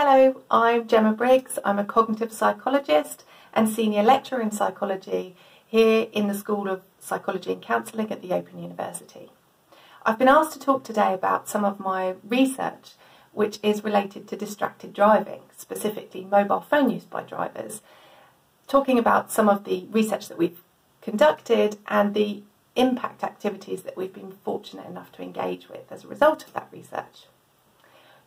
Hello, I'm Gemma Briggs. I'm a cognitive psychologist and senior lecturer in psychology here in the School of Psychology and Counselling at the Open University. I've been asked to talk today about some of my research which is related to distracted driving, specifically mobile phone use by drivers, talking about some of the research that we've conducted and the impact activities that we've been fortunate enough to engage with as a result of that research.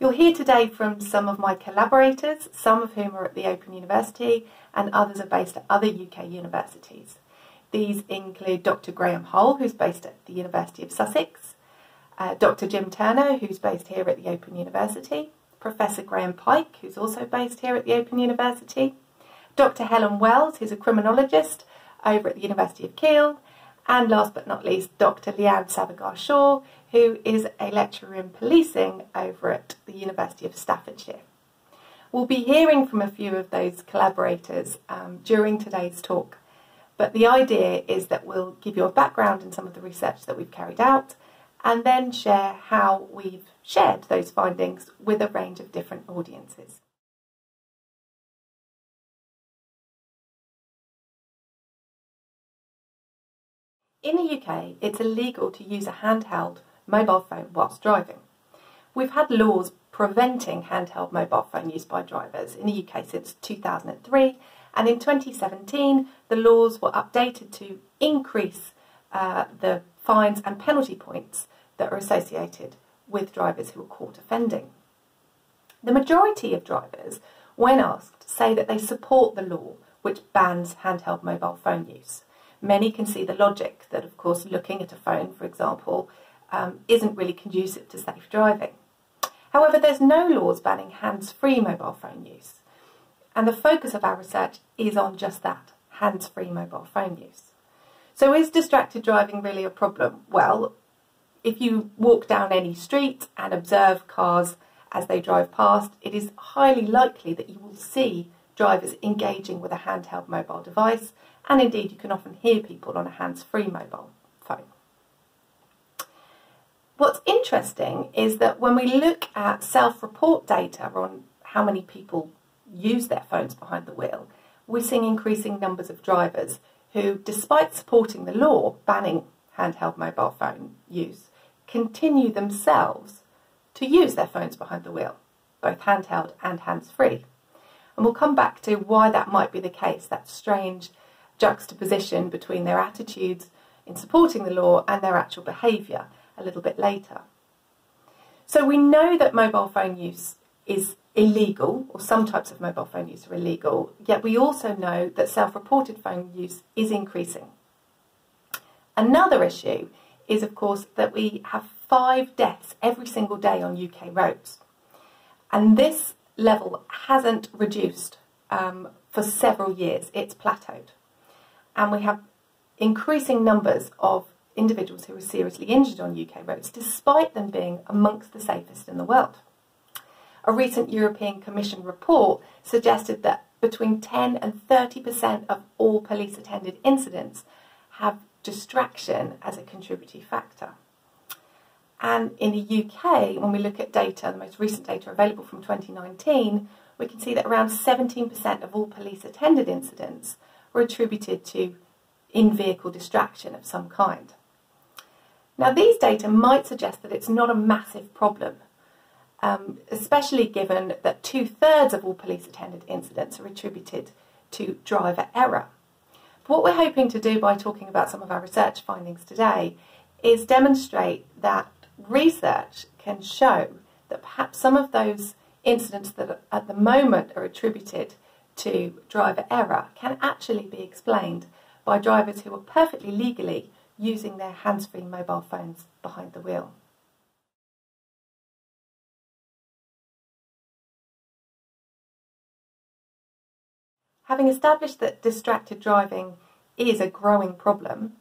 You'll hear today from some of my collaborators, some of whom are at the Open University and others are based at other UK universities. These include Dr Graham Hole, who's based at the University of Sussex, uh, Dr Jim Turner, who's based here at the Open University, Professor Graham Pike, who's also based here at the Open University, Dr Helen Wells, who's a criminologist over at the University of Keele, and last but not least, Dr Leanne Savigar-Shaw, who is a lecturer in policing over at the University of Staffordshire. We'll be hearing from a few of those collaborators um, during today's talk, but the idea is that we'll give you a background in some of the research that we've carried out and then share how we've shared those findings with a range of different audiences. In the UK, it's illegal to use a handheld mobile phone whilst driving. We've had laws preventing handheld mobile phone use by drivers in the UK since 2003, and in 2017 the laws were updated to increase uh, the fines and penalty points that are associated with drivers who are caught offending. The majority of drivers, when asked, say that they support the law which bans handheld mobile phone use. Many can see the logic that, of course, looking at a phone, for example, um, isn't really conducive to safe driving. However, there's no laws banning hands-free mobile phone use. And the focus of our research is on just that, hands-free mobile phone use. So is distracted driving really a problem? Well, if you walk down any street and observe cars as they drive past, it is highly likely that you will see drivers engaging with a handheld mobile device, and indeed you can often hear people on a hands-free mobile. What's interesting is that when we look at self-report data on how many people use their phones behind the wheel, we're seeing increasing numbers of drivers who, despite supporting the law banning handheld mobile phone use, continue themselves to use their phones behind the wheel, both handheld and hands-free. And we'll come back to why that might be the case, that strange juxtaposition between their attitudes in supporting the law and their actual behaviour a little bit later. So we know that mobile phone use is illegal, or some types of mobile phone use are illegal, yet we also know that self-reported phone use is increasing. Another issue is, of course, that we have five deaths every single day on UK roads. And this level hasn't reduced um, for several years, it's plateaued. And we have increasing numbers of individuals who were seriously injured on UK roads, despite them being amongst the safest in the world. A recent European Commission report suggested that between 10 and 30% of all police attended incidents have distraction as a contributing factor. And in the UK, when we look at data, the most recent data available from 2019, we can see that around 17% of all police attended incidents were attributed to in-vehicle distraction of some kind. Now, these data might suggest that it's not a massive problem, um, especially given that two thirds of all police attended incidents are attributed to driver error. But what we're hoping to do by talking about some of our research findings today is demonstrate that research can show that perhaps some of those incidents that at the moment are attributed to driver error can actually be explained by drivers who are perfectly legally using their hands-free mobile phones behind the wheel. Having established that distracted driving is a growing problem,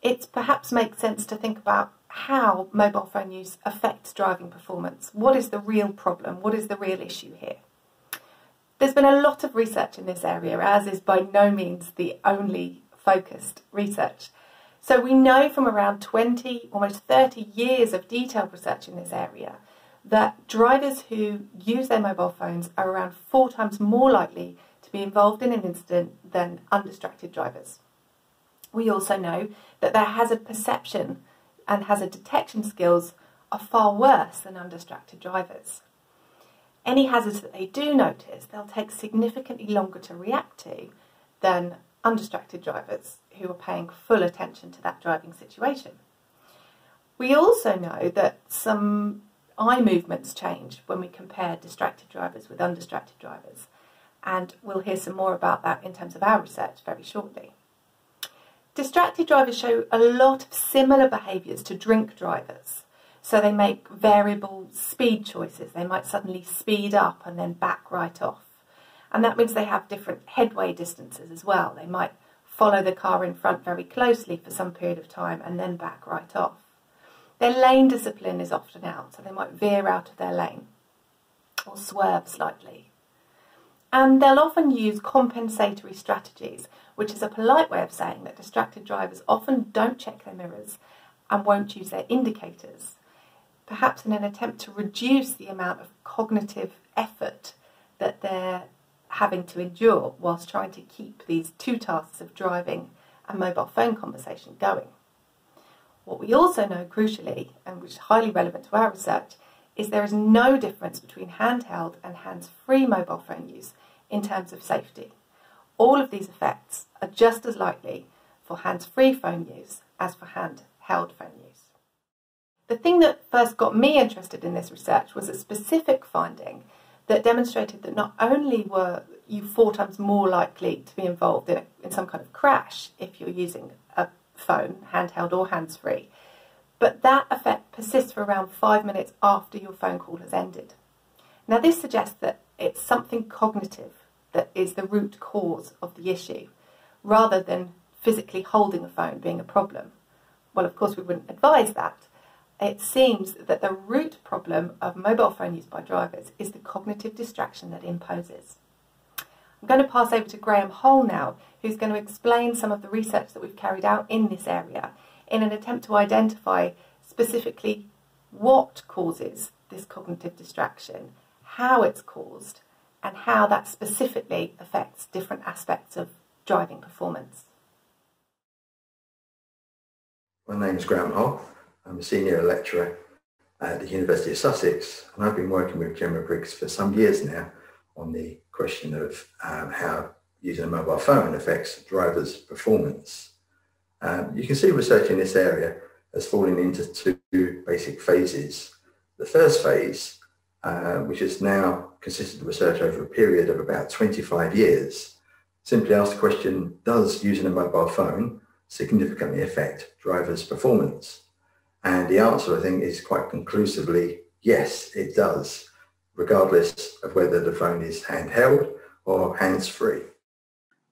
it perhaps makes sense to think about how mobile phone use affects driving performance. What is the real problem? What is the real issue here? There's been a lot of research in this area, as is by no means the only focused research. So we know from around 20, almost 30 years of detailed research in this area that drivers who use their mobile phones are around four times more likely to be involved in an incident than undistracted drivers. We also know that their hazard perception and hazard detection skills are far worse than undistracted drivers. Any hazards that they do notice, they'll take significantly longer to react to than undistracted drivers who are paying full attention to that driving situation. We also know that some eye movements change when we compare distracted drivers with undistracted drivers, and we'll hear some more about that in terms of our research very shortly. Distracted drivers show a lot of similar behaviours to drink drivers. So they make variable speed choices. They might suddenly speed up and then back right off. And that means they have different headway distances as well. They might follow the car in front very closely for some period of time and then back right off. Their lane discipline is often out, so they might veer out of their lane or swerve slightly. And they'll often use compensatory strategies, which is a polite way of saying that distracted drivers often don't check their mirrors and won't use their indicators, perhaps in an attempt to reduce the amount of cognitive effort that they're having to endure whilst trying to keep these two tasks of driving and mobile phone conversation going. What we also know, crucially, and which is highly relevant to our research, is there is no difference between handheld and hands-free mobile phone use in terms of safety. All of these effects are just as likely for hands-free phone use as for handheld phone use. The thing that first got me interested in this research was a specific finding that demonstrated that not only were you four times more likely to be involved in, a, in some kind of crash if you're using a phone, handheld or hands-free, but that effect persists for around five minutes after your phone call has ended. Now this suggests that it's something cognitive that is the root cause of the issue, rather than physically holding a phone being a problem. Well, of course, we wouldn't advise that. It seems that the root problem of mobile phone use by drivers is the cognitive distraction that imposes. I'm going to pass over to Graham Hole now, who's going to explain some of the research that we've carried out in this area in an attempt to identify specifically what causes this cognitive distraction, how it's caused, and how that specifically affects different aspects of driving performance. My name is Graham Hole. I'm a senior lecturer at the University of Sussex, and I've been working with Gemma Briggs for some years now on the question of um, how using a mobile phone affects drivers' performance. Um, you can see research in this area has fallen into two basic phases. The first phase uh, which has now consisted of research over a period of about 25 years, simply asked the question, does using a mobile phone significantly affect drivers' performance? And the answer, I think, is quite conclusively, yes, it does, regardless of whether the phone is handheld or hands-free.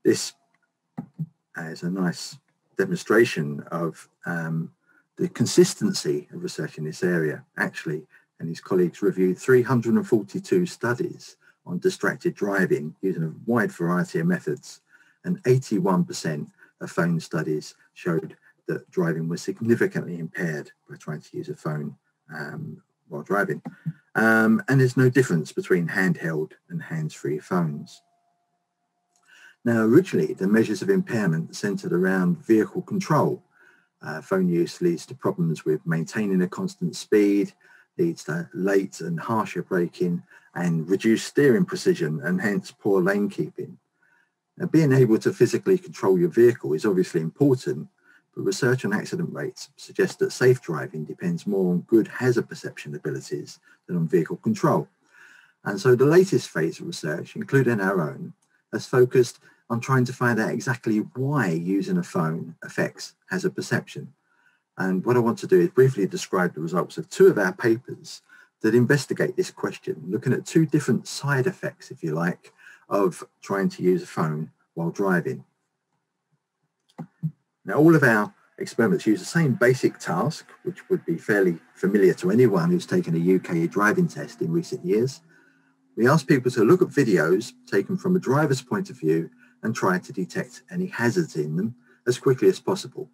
This is a nice demonstration of um, the consistency of research in this area. Actually, and his colleagues reviewed 342 studies on distracted driving using a wide variety of methods, and 81% of phone studies showed that driving was significantly impaired by trying to use a phone um, while driving. Um, and there's no difference between handheld and hands-free phones. Now, originally, the measures of impairment centered around vehicle control. Uh, phone use leads to problems with maintaining a constant speed, leads to late and harsher braking and reduced steering precision and hence poor lane keeping. Now, being able to physically control your vehicle is obviously important, but research on accident rates suggests that safe driving depends more on good hazard perception abilities than on vehicle control. And so the latest phase of research, including our own, has focused on trying to find out exactly why using a phone affects hazard perception and what I want to do is briefly describe the results of two of our papers that investigate this question, looking at two different side effects, if you like, of trying to use a phone while driving. Now, all of our experiments use the same basic task, which would be fairly familiar to anyone who's taken a UK driving test in recent years. We ask people to look at videos taken from a driver's point of view and try to detect any hazards in them as quickly as possible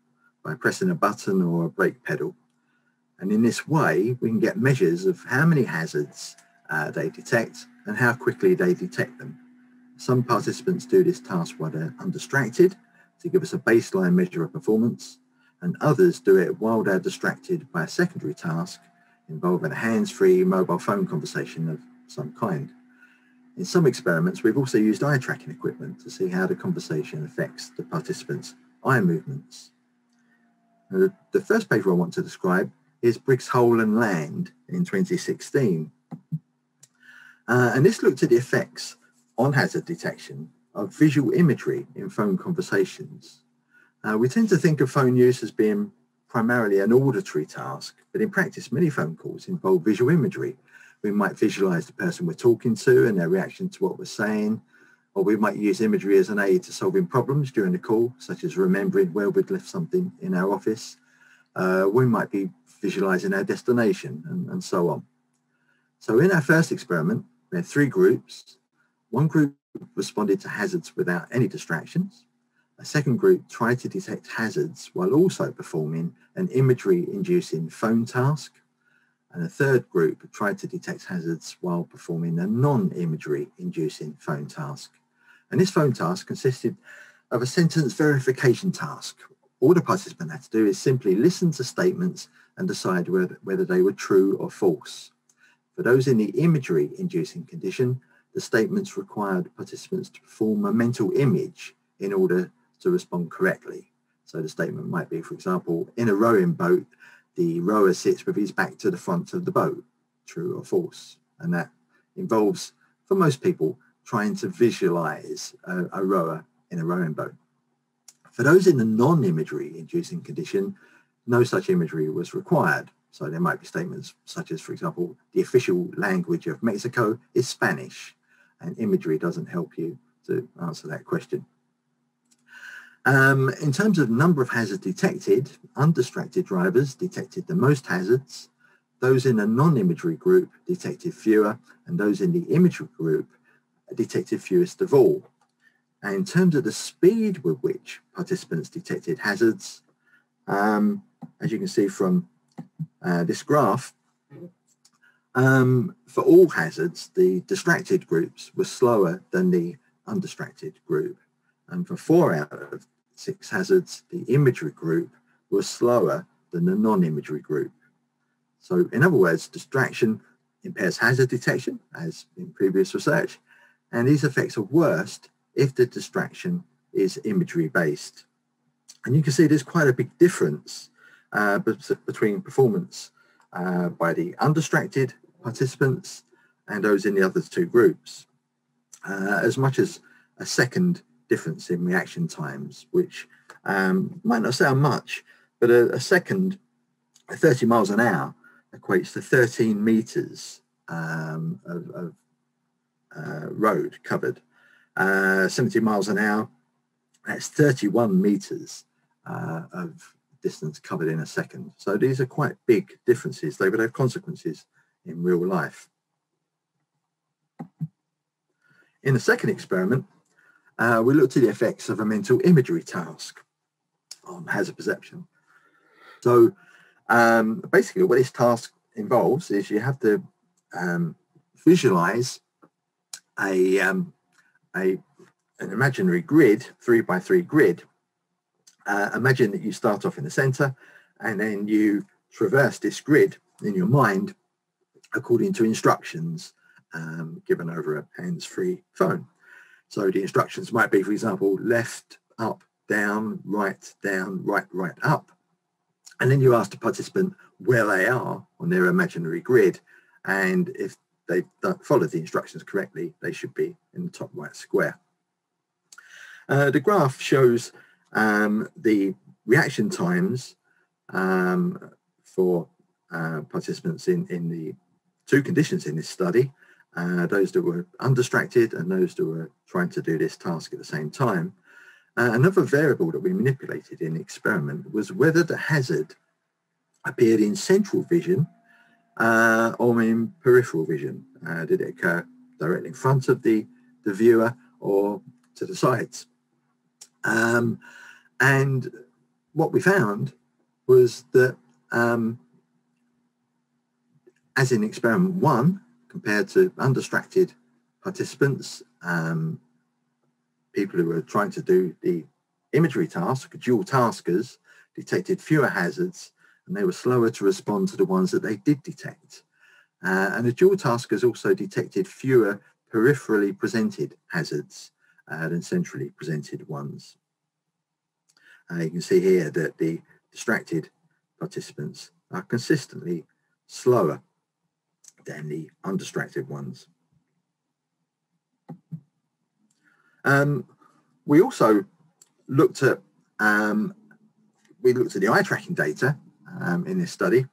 by pressing a button or a brake pedal. And in this way, we can get measures of how many hazards uh, they detect and how quickly they detect them. Some participants do this task while they're undistracted to give us a baseline measure of performance, and others do it while they're distracted by a secondary task involving a hands-free mobile phone conversation of some kind. In some experiments, we've also used eye tracking equipment to see how the conversation affects the participants' eye movements. Now, the first paper I want to describe is Briggs Hole and Land in 2016. Uh, and this looked at the effects on hazard detection of visual imagery in phone conversations. Uh, we tend to think of phone use as being primarily an auditory task, but in practice, many phone calls involve visual imagery. We might visualize the person we're talking to and their reaction to what we're saying, or we might use imagery as an aid to solving problems during the call, such as remembering where we'd left something in our office. Uh, we might be visualizing our destination and, and so on. So in our first experiment, we had three groups. One group responded to hazards without any distractions. A second group tried to detect hazards while also performing an imagery-inducing phone task. And a third group tried to detect hazards while performing a non-imagery inducing phone task. And this phone task consisted of a sentence verification task. All the participant had to do is simply listen to statements and decide whether, whether they were true or false. For those in the imagery inducing condition, the statements required participants to perform a mental image in order to respond correctly. So the statement might be, for example, in a rowing boat, the rower sits with his back to the front of the boat, true or false. And that involves, for most people, trying to visualize a, a rower in a rowing boat. For those in the non-imagery inducing condition, no such imagery was required. So there might be statements such as, for example, the official language of Mexico is Spanish, and imagery doesn't help you to answer that question. Um, in terms of number of hazards detected, undistracted drivers detected the most hazards, those in a non-imagery group detected fewer, and those in the imagery group detected fewest of all. And in terms of the speed with which participants detected hazards, um, as you can see from uh, this graph, um, for all hazards, the distracted groups were slower than the undistracted group. And for four out of six hazards, the imagery group was slower than the non-imagery group. So in other words, distraction impairs hazard detection, as in previous research, and these effects are worst if the distraction is imagery based. And you can see there's quite a big difference uh, between performance uh, by the undistracted participants and those in the other two groups, uh, as much as a second difference in reaction times, which um, might not sound much, but a, a, second, 30 miles an hour equates to 13 meters um, of, of uh, road covered. Uh, 70 miles an hour, that's 31 meters uh, of distance covered in a second. So these are quite big differences. They would have consequences in real life. In the second experiment, uh, we looked at the effects of a mental imagery task on hazard perception. So um, basically what this task involves is you have to um, visualize a, um, a, an imaginary grid, three by three grid. Uh, imagine that you start off in the center and then you traverse this grid in your mind according to instructions um, given over a hands-free phone. So the instructions might be, for example, left, up, down, right, down, right, right, up. And then you ask the participant where they are on their imaginary grid. And if they followed the instructions correctly, they should be in the top right square. Uh, the graph shows um, the reaction times um, for uh, participants in, in the two conditions in this study, uh, those that were undistracted and those that were trying to do this task at the same time. Uh, another variable that we manipulated in the experiment was whether the hazard appeared in central vision uh, or in peripheral vision. Uh, did it occur directly in front of the, the viewer or to the sides? Um, and what we found was that um, as in experiment one, compared to undistracted participants, um, people who were trying to do the imagery task, dual taskers, detected fewer hazards and they were slower to respond to the ones that they did detect. Uh, and the dual taskers also detected fewer peripherally presented hazards uh, than centrally presented ones. Uh, you can see here that the distracted participants are consistently slower than the undistracted ones. Um, we also looked at um, we looked at the eye tracking data um, in this study,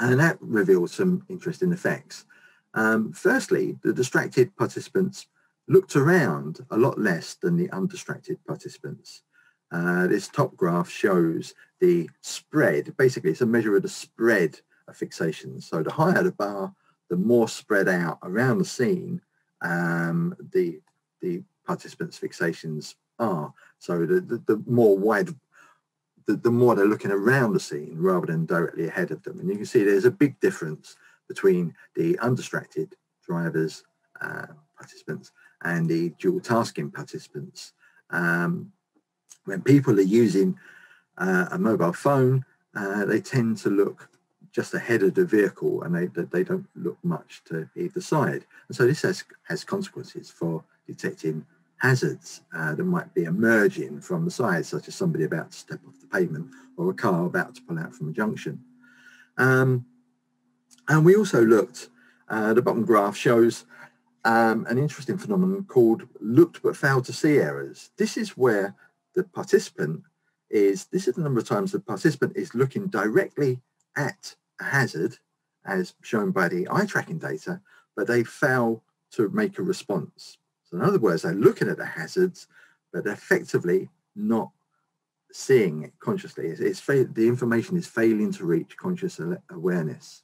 and that revealed some interesting effects. Um, firstly, the distracted participants looked around a lot less than the undistracted participants. Uh, this top graph shows the spread. Basically, it's a measure of the spread fixations. So the higher the bar, the more spread out around the scene um, the the participants' fixations are. So the, the, the more wide, the, the more they're looking around the scene rather than directly ahead of them. And you can see there's a big difference between the undistracted drivers, uh, participants, and the dual tasking participants. Um, when people are using uh, a mobile phone, uh, they tend to look just ahead of the vehicle and they, they don't look much to either side. And so this has, has consequences for detecting hazards uh, that might be emerging from the side, such as somebody about to step off the pavement or a car about to pull out from a junction. Um, and we also looked, uh, the bottom graph shows um, an interesting phenomenon called looked but failed to see errors. This is where the participant is, this is the number of times the participant is looking directly at hazard as shown by the eye tracking data, but they fail to make a response. So in other words, they're looking at the hazards, but effectively not seeing it consciously. It's, it's the information is failing to reach conscious awareness.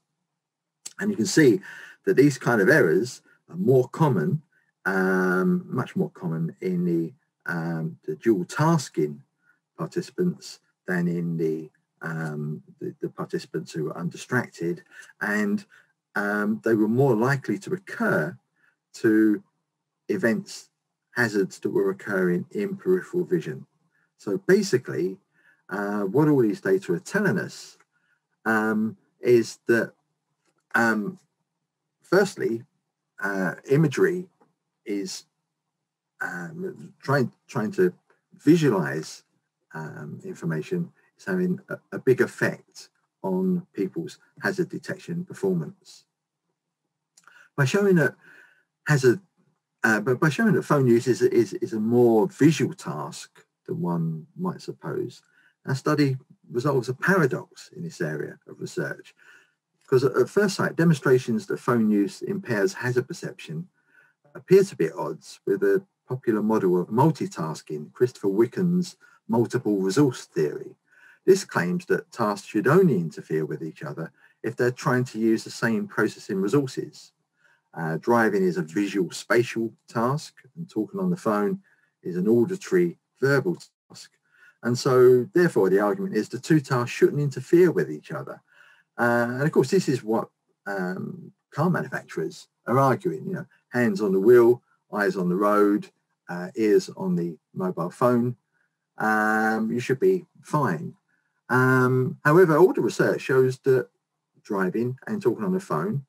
And you can see that these kind of errors are more common, um, much more common in the, um, the dual tasking participants than in the, um, the, the, participants who were undistracted. And um, they were more likely to occur to events, hazards that were occurring in peripheral vision. So basically, uh, what all these data are telling us um, is that, um, firstly, uh, imagery is um, trying trying to visualize um, information having a, a big effect on people's hazard detection performance. By showing that hazard uh, but by showing that phone use is, is, is a more visual task than one might suppose, our study resolves a paradox in this area of research. Because at first sight, demonstrations that phone use impairs hazard perception appear to be at odds with the popular model of multitasking, Christopher Wickens' multiple resource theory. This claims that tasks should only interfere with each other if they're trying to use the same processing resources. Uh, driving is a visual spatial task and talking on the phone is an auditory verbal task. And so therefore the argument is the two tasks shouldn't interfere with each other. Uh, and of course this is what um, car manufacturers are arguing, you know, hands on the wheel, eyes on the road, uh, ears on the mobile phone, um, you should be fine. Um, however, all the research shows that driving and talking on the phone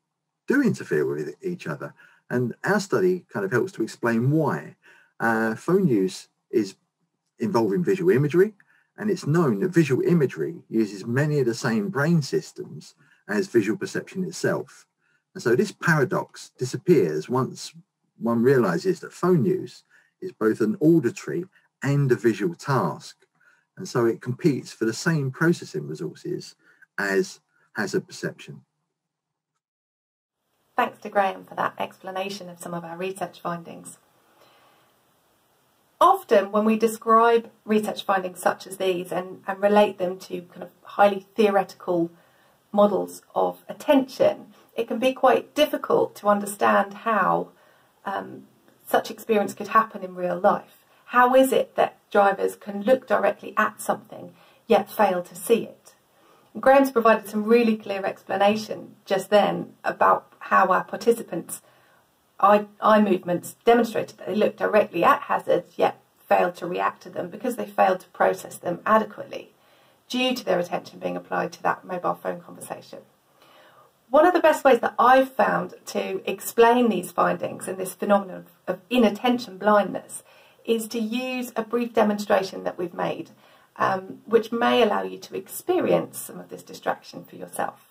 do interfere with each other. And our study kind of helps to explain why. Uh, phone use is involving visual imagery, and it's known that visual imagery uses many of the same brain systems as visual perception itself. And so this paradox disappears once one realizes that phone use is both an auditory and a visual task. And so it competes for the same processing resources as hazard perception. Thanks to Graham for that explanation of some of our research findings. Often when we describe research findings such as these and, and relate them to kind of highly theoretical models of attention, it can be quite difficult to understand how um, such experience could happen in real life. How is it that drivers can look directly at something yet fail to see it? Graham's provided some really clear explanation just then about how our participants' eye, eye movements demonstrated that they looked directly at hazards yet failed to react to them because they failed to process them adequately due to their attention being applied to that mobile phone conversation. One of the best ways that I've found to explain these findings and this phenomenon of inattention blindness is to use a brief demonstration that we've made, um, which may allow you to experience some of this distraction for yourself.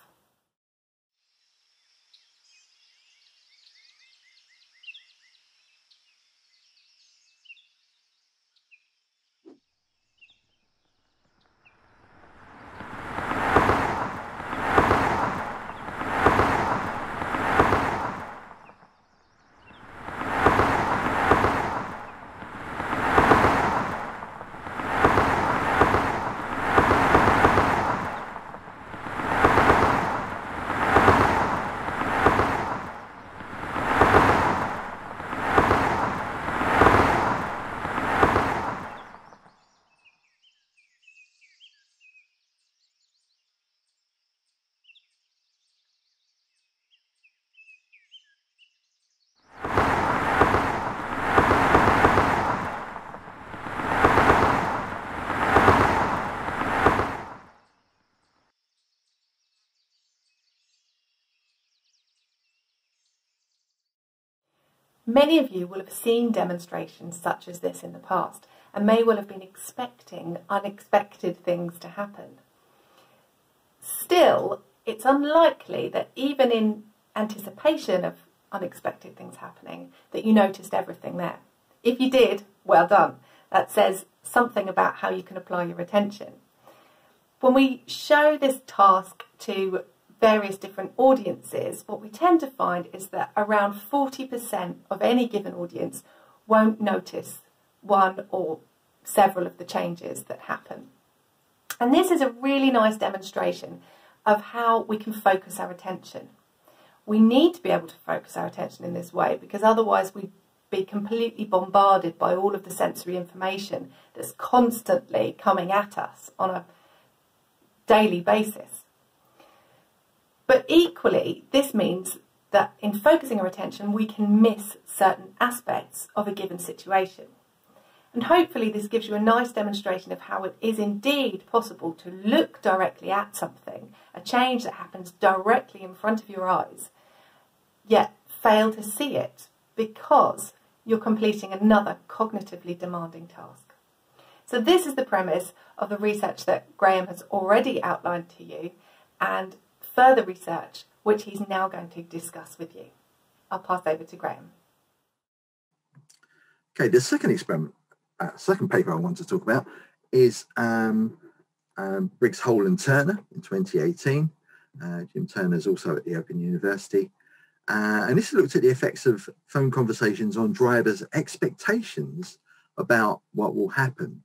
Many of you will have seen demonstrations such as this in the past and may well have been expecting unexpected things to happen. Still, it's unlikely that even in anticipation of unexpected things happening, that you noticed everything there. If you did, well done. That says something about how you can apply your attention. When we show this task to various different audiences, what we tend to find is that around 40% of any given audience won't notice one or several of the changes that happen. And this is a really nice demonstration of how we can focus our attention. We need to be able to focus our attention in this way because otherwise we'd be completely bombarded by all of the sensory information that's constantly coming at us on a daily basis. But equally, this means that in focusing our attention, we can miss certain aspects of a given situation. And hopefully, this gives you a nice demonstration of how it is indeed possible to look directly at something, a change that happens directly in front of your eyes, yet fail to see it because you're completing another cognitively demanding task. So, this is the premise of the research that Graham has already outlined to you, and further research, which he's now going to discuss with you. I'll pass over to Graham. Okay, the second experiment, uh, second paper I want to talk about is um, um, Briggs, Hole and Turner in 2018. Uh, Jim Turner is also at the Open University. Uh, and this looked at the effects of phone conversations on drivers' expectations about what will happen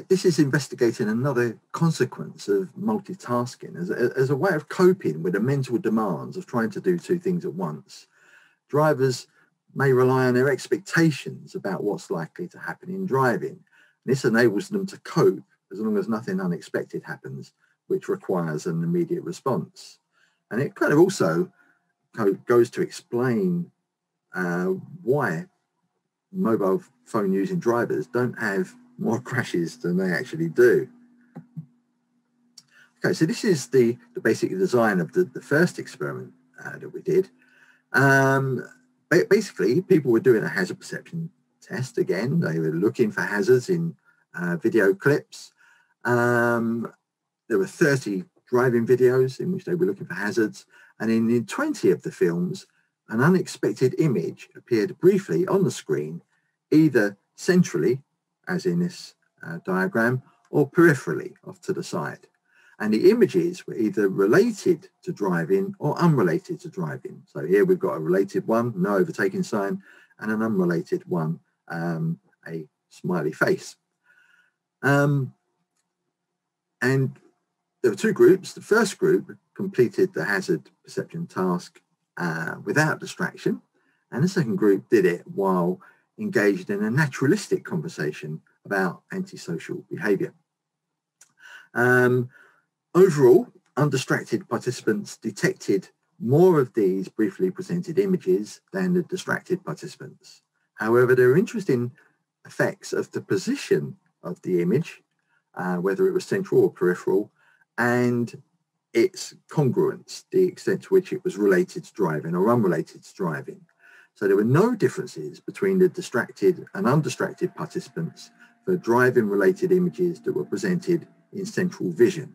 this is investigating another consequence of multitasking as a, as a way of coping with the mental demands of trying to do two things at once. Drivers may rely on their expectations about what's likely to happen in driving. This enables them to cope as long as nothing unexpected happens, which requires an immediate response. And it kind of also goes to explain uh, why mobile phone using drivers don't have more crashes than they actually do. Okay, so this is the, the basic design of the, the first experiment uh, that we did. Um, basically, people were doing a hazard perception test again. They were looking for hazards in uh, video clips. Um, there were 30 driving videos in which they were looking for hazards. And in, in 20 of the films, an unexpected image appeared briefly on the screen, either centrally as in this uh, diagram, or peripherally off to the side. And the images were either related to driving or unrelated to driving. So here we've got a related one, no overtaking sign, and an unrelated one, um, a smiley face. Um, and there were two groups. The first group completed the hazard perception task uh, without distraction, and the second group did it while engaged in a naturalistic conversation about antisocial behaviour. Um, overall, undistracted participants detected more of these briefly presented images than the distracted participants. However, there are interesting effects of the position of the image, uh, whether it was central or peripheral, and its congruence, the extent to which it was related to driving or unrelated to driving. So there were no differences between the distracted and undistracted participants for driving related images that were presented in central vision.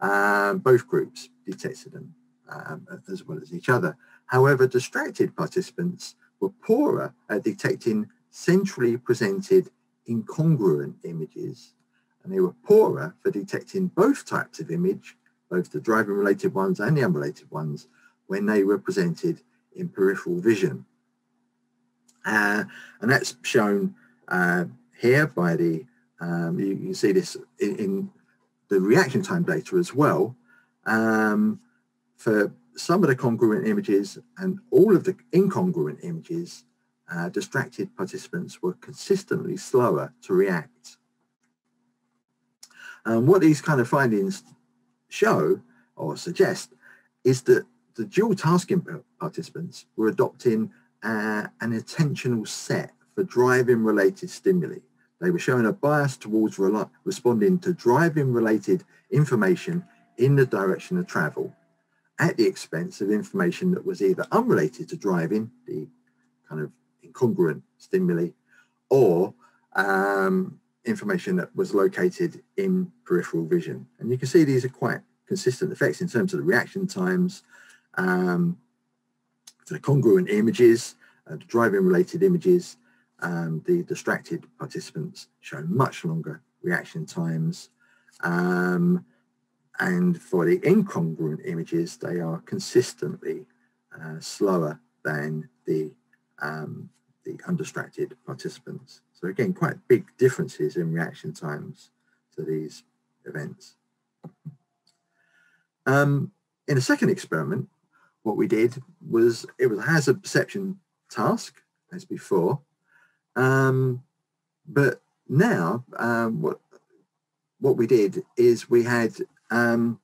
Um, both groups detected them um, as well as each other. However, distracted participants were poorer at detecting centrally presented incongruent images, and they were poorer for detecting both types of image, both the driving related ones and the unrelated ones, when they were presented in peripheral vision. Uh, and that's shown uh, here by the, um, you, you, see this in, in, the reaction time data as well. Um, for some of the congruent images and all of the incongruent images, uh, distracted participants were consistently slower to react. And what these kind of findings show or suggest is that the dual tasking participants were adopting uh, an attentional set for driving related stimuli. They were showing a bias towards responding to driving related information in the direction of travel at the expense of information that was either unrelated to driving, the kind of incongruent stimuli, or um, information that was located in peripheral vision. And you can see these are quite consistent effects in terms of the reaction times, um, the congruent images, uh, the driving related images, um, the distracted participants show much longer reaction times. Um, and for the incongruent images, they are consistently uh, slower than the, um, the undistracted participants. So again, quite big differences in reaction times to these events. Um, in a second experiment, what we did was it was a hazard perception task as before, um, but now um, what what we did is we had um,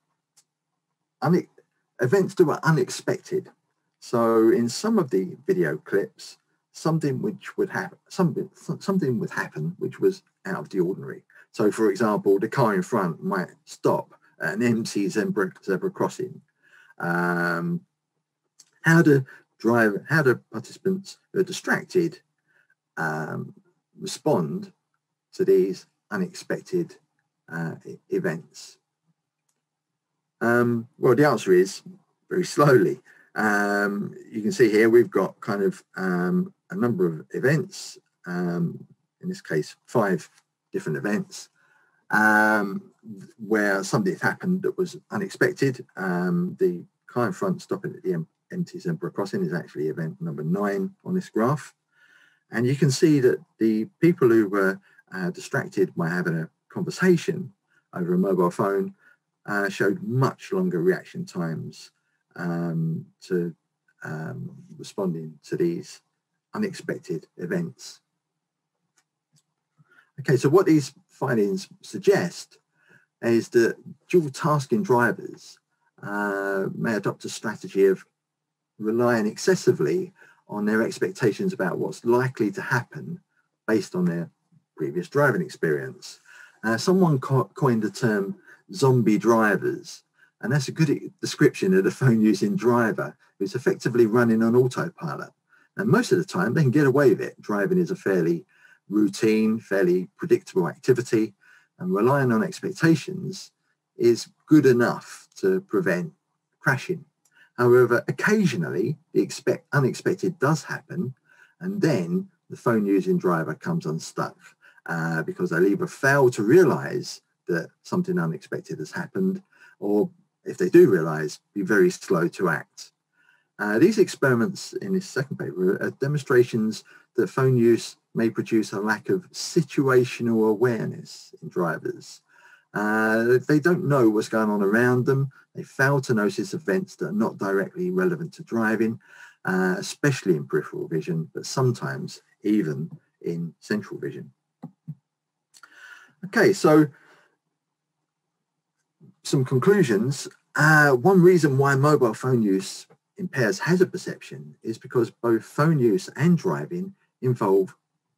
events that were unexpected. So in some of the video clips, something which would happen, something, something would happen which was out of the ordinary. So for example, the car in front might stop at an empty zebra, zebra crossing. Um, how do drive, how do participants who are distracted um, respond to these unexpected uh, events? Um, well, the answer is very slowly. Um, you can see here we've got kind of um, a number of events, um, in this case, five different events, um, where something happened that was unexpected. The in front stopping at the empty zebra crossing is actually event number nine on this graph. And you can see that the people who were uh, distracted by having a conversation over a mobile phone uh, showed much longer reaction times um, to um, responding to these unexpected events. Okay, so what these findings suggest is that dual tasking drivers uh, may adopt a strategy of relying excessively on their expectations about what's likely to happen based on their previous driving experience. Uh, someone co coined the term zombie drivers. And that's a good description of the phone using driver who's effectively running on autopilot. And most of the time they can get away with it. Driving is a fairly routine, fairly predictable activity and relying on expectations is good enough to prevent crashing. However, occasionally the expect, unexpected does happen and then the phone using driver comes unstuck uh, because they'll either fail to realize that something unexpected has happened, or if they do realize, be very slow to act. Uh, these experiments in this second paper are demonstrations that phone use may produce a lack of situational awareness in drivers. Uh, they don't know what's going on around them. They fail to notice events that are not directly relevant to driving, uh, especially in peripheral vision, but sometimes even in central vision. Okay, so some conclusions. Uh, one reason why mobile phone use impairs hazard perception is because both phone use and driving involve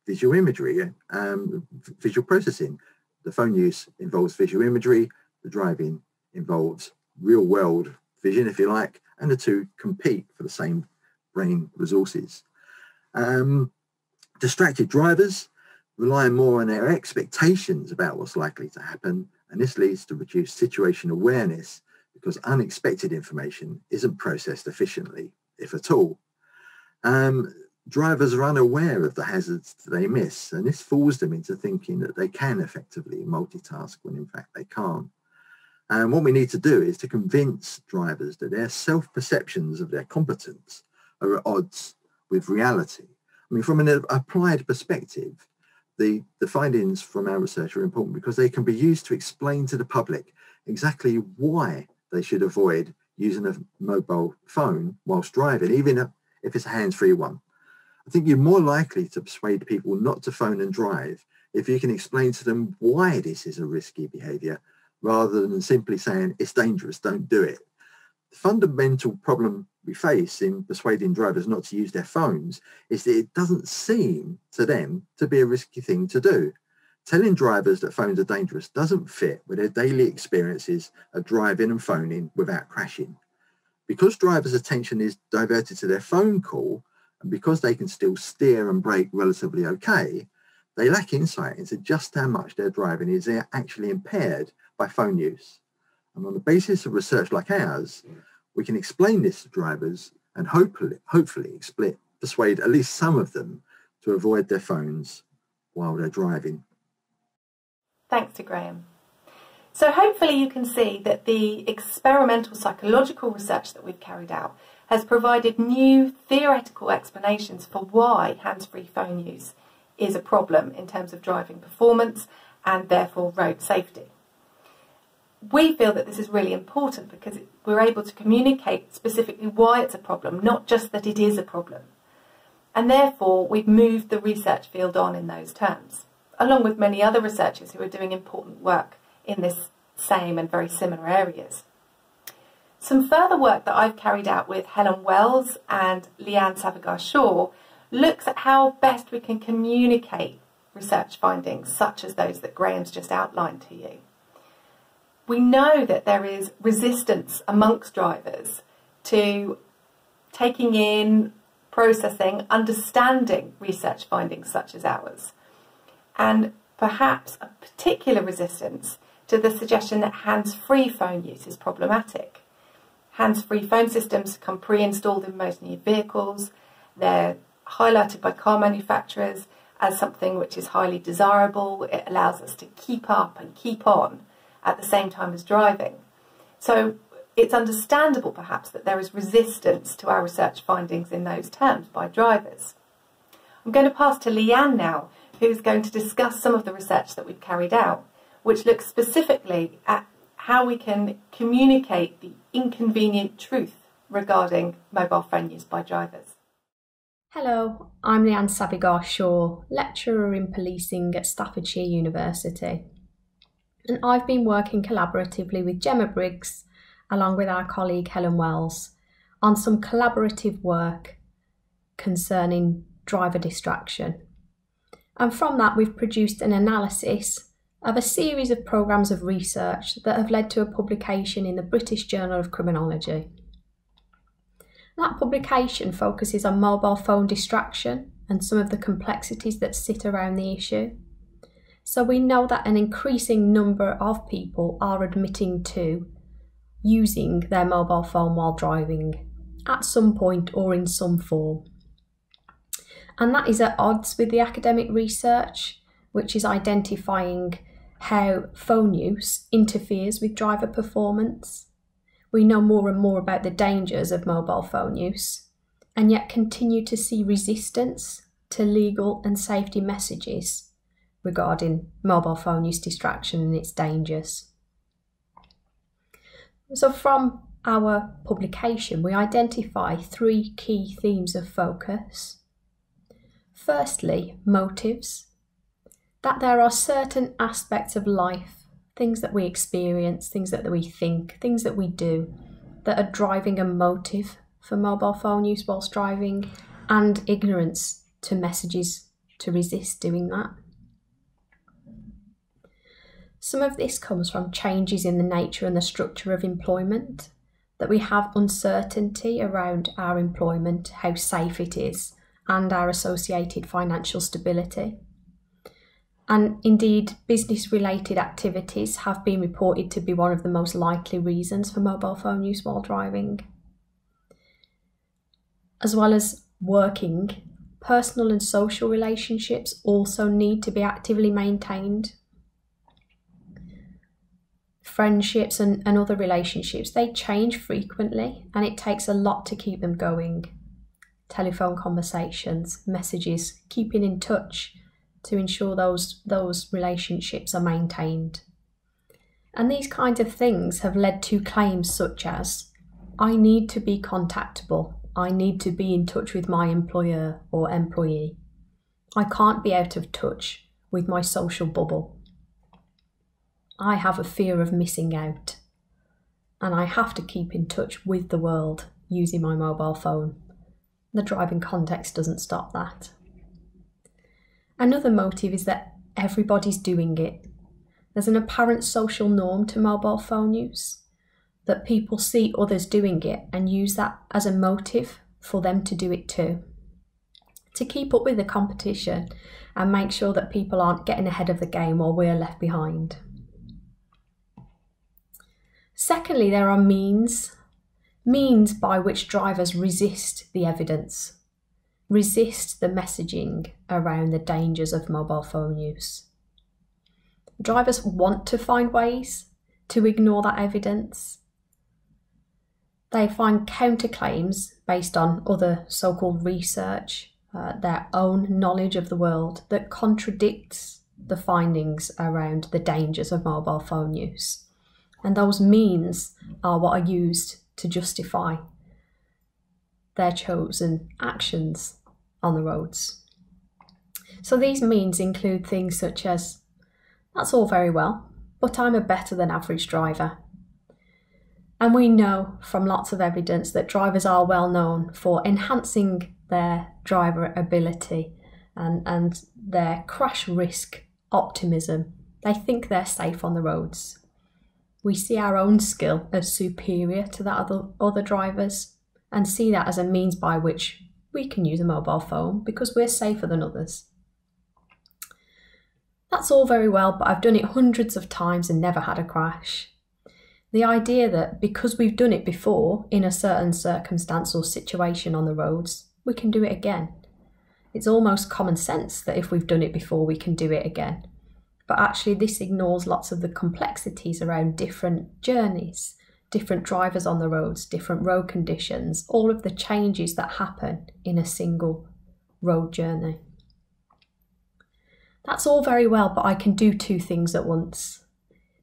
visual imagery, um, visual processing. The phone use involves visual imagery, the driving involves real world vision, if you like, and the two compete for the same brain resources. Um, distracted drivers rely more on their expectations about what's likely to happen, and this leads to reduced situation awareness because unexpected information isn't processed efficiently, if at all. Um, drivers are unaware of the hazards they miss, and this fools them into thinking that they can effectively multitask when in fact they can't. And what we need to do is to convince drivers that their self-perceptions of their competence are at odds with reality. I mean, from an applied perspective, the, the findings from our research are important because they can be used to explain to the public exactly why they should avoid using a mobile phone whilst driving, even if it's a hands-free one. I think you're more likely to persuade people not to phone and drive if you can explain to them why this is a risky behaviour rather than simply saying it's dangerous, don't do it. The fundamental problem we face in persuading drivers not to use their phones is that it doesn't seem to them to be a risky thing to do. Telling drivers that phones are dangerous doesn't fit with their daily experiences of driving and phoning without crashing. Because drivers' attention is diverted to their phone call, and because they can still steer and brake relatively okay, they lack insight into just how much their driving is actually impaired by phone use. And on the basis of research like ours, we can explain this to drivers and hopefully, hopefully persuade at least some of them to avoid their phones while they're driving. Thanks to Graham. So hopefully you can see that the experimental psychological research that we've carried out has provided new theoretical explanations for why hands-free phone use is a problem in terms of driving performance and therefore road safety. We feel that this is really important because we're able to communicate specifically why it's a problem, not just that it is a problem. And therefore, we've moved the research field on in those terms along with many other researchers who are doing important work in this same and very similar areas. Some further work that I've carried out with Helen Wells and Leanne Savigar-Shaw looks at how best we can communicate research findings such as those that Graham's just outlined to you. We know that there is resistance amongst drivers to taking in, processing, understanding research findings such as ours and perhaps a particular resistance to the suggestion that hands-free phone use is problematic. Hands-free phone systems come pre-installed in most new vehicles. They're highlighted by car manufacturers as something which is highly desirable. It allows us to keep up and keep on at the same time as driving. So it's understandable perhaps that there is resistance to our research findings in those terms by drivers. I'm going to pass to Leanne now who's going to discuss some of the research that we've carried out, which looks specifically at how we can communicate the inconvenient truth regarding mobile phone use by drivers. Hello, I'm Leanne Savigar Shaw, lecturer in policing at Staffordshire University. And I've been working collaboratively with Gemma Briggs, along with our colleague Helen Wells, on some collaborative work concerning driver distraction and from that, we've produced an analysis of a series of programmes of research that have led to a publication in the British Journal of Criminology. That publication focuses on mobile phone distraction and some of the complexities that sit around the issue. So we know that an increasing number of people are admitting to using their mobile phone while driving at some point or in some form and that is at odds with the academic research, which is identifying how phone use interferes with driver performance. We know more and more about the dangers of mobile phone use, and yet continue to see resistance to legal and safety messages regarding mobile phone use distraction and its dangers. So, from our publication, we identify three key themes of focus Firstly, motives. That there are certain aspects of life things that we experience, things that we think, things that we do that are driving a motive for mobile phone use whilst driving and ignorance to messages to resist doing that. Some of this comes from changes in the nature and the structure of employment, that we have uncertainty around our employment, how safe it is, and our associated financial stability. And indeed, business related activities have been reported to be one of the most likely reasons for mobile phone use while driving. As well as working, personal and social relationships also need to be actively maintained. Friendships and, and other relationships, they change frequently and it takes a lot to keep them going. Telephone conversations, messages, keeping in touch to ensure those those relationships are maintained. And these kinds of things have led to claims such as I need to be contactable. I need to be in touch with my employer or employee. I can't be out of touch with my social bubble. I have a fear of missing out. And I have to keep in touch with the world using my mobile phone. The driving context doesn't stop that. Another motive is that everybody's doing it. There's an apparent social norm to mobile phone use, that people see others doing it and use that as a motive for them to do it too. To keep up with the competition and make sure that people aren't getting ahead of the game while we're left behind. Secondly, there are means, means by which drivers resist the evidence resist the messaging around the dangers of mobile phone use. Drivers want to find ways to ignore that evidence. They find counterclaims based on other so called research, uh, their own knowledge of the world that contradicts the findings around the dangers of mobile phone use. And those means are what are used to justify their chosen actions on the roads. So these means include things such as that's all very well, but I'm a better than average driver. And we know from lots of evidence that drivers are well known for enhancing their driver ability and, and their crash risk optimism. They think they're safe on the roads. We see our own skill as superior to that other other drivers and see that as a means by which we can use a mobile phone because we're safer than others. That's all very well, but I've done it hundreds of times and never had a crash. The idea that because we've done it before in a certain circumstance or situation on the roads, we can do it again. It's almost common sense that if we've done it before, we can do it again. But actually, this ignores lots of the complexities around different journeys, different drivers on the roads, different road conditions, all of the changes that happen in a single road journey. That's all very well, but I can do two things at once.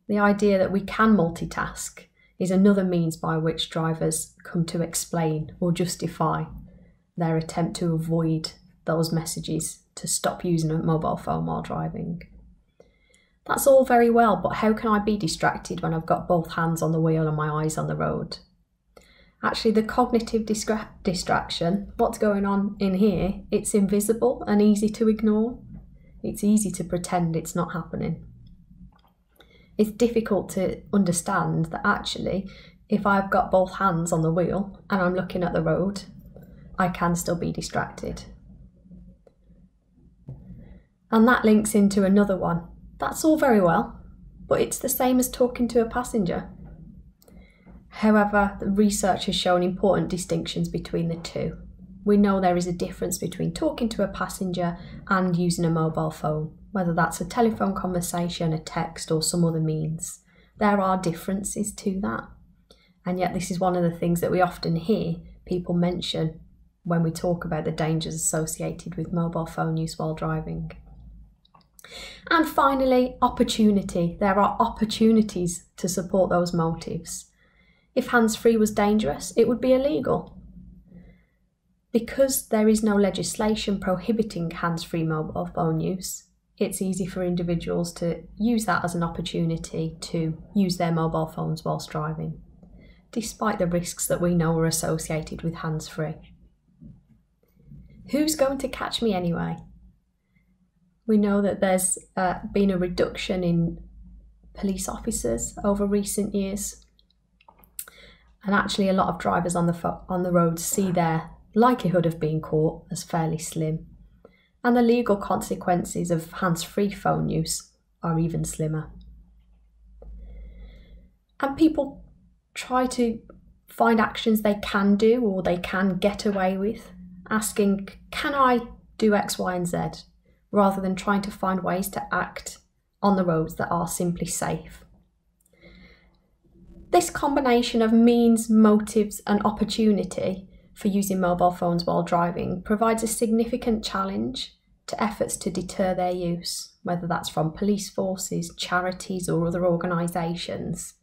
The idea that we can multitask is another means by which drivers come to explain or justify their attempt to avoid those messages to stop using a mobile phone while driving. That's all very well, but how can I be distracted when I've got both hands on the wheel and my eyes on the road? Actually, the cognitive distra- distraction, what's going on in here, it's invisible and easy to ignore. It's easy to pretend it's not happening. It's difficult to understand that actually, if I've got both hands on the wheel and I'm looking at the road, I can still be distracted. And that links into another one that's all very well, but it's the same as talking to a passenger. However, the research has shown important distinctions between the two. We know there is a difference between talking to a passenger and using a mobile phone, whether that's a telephone conversation, a text, or some other means. There are differences to that. And yet, this is one of the things that we often hear people mention when we talk about the dangers associated with mobile phone use while driving. And finally, opportunity. There are opportunities to support those motives. If hands free was dangerous, it would be illegal. Because there is no legislation prohibiting hands free mobile phone use, it's easy for individuals to use that as an opportunity to use their mobile phones whilst driving, despite the risks that we know are associated with hands free. Who's going to catch me anyway? We know that there's uh, been a reduction in police officers over recent years. And actually, a lot of drivers on the on the roads see their likelihood of being caught as fairly slim and the legal consequences of hands free phone use are even slimmer. And people try to find actions they can do or they can get away with, asking, Can I do X, Y, and Z? Rather than trying to find ways to act on the roads that are simply safe. This combination of means, motives, and opportunity for using mobile phones while driving provides a significant challenge to efforts to deter their use, whether that's from police forces, charities, or other organisations.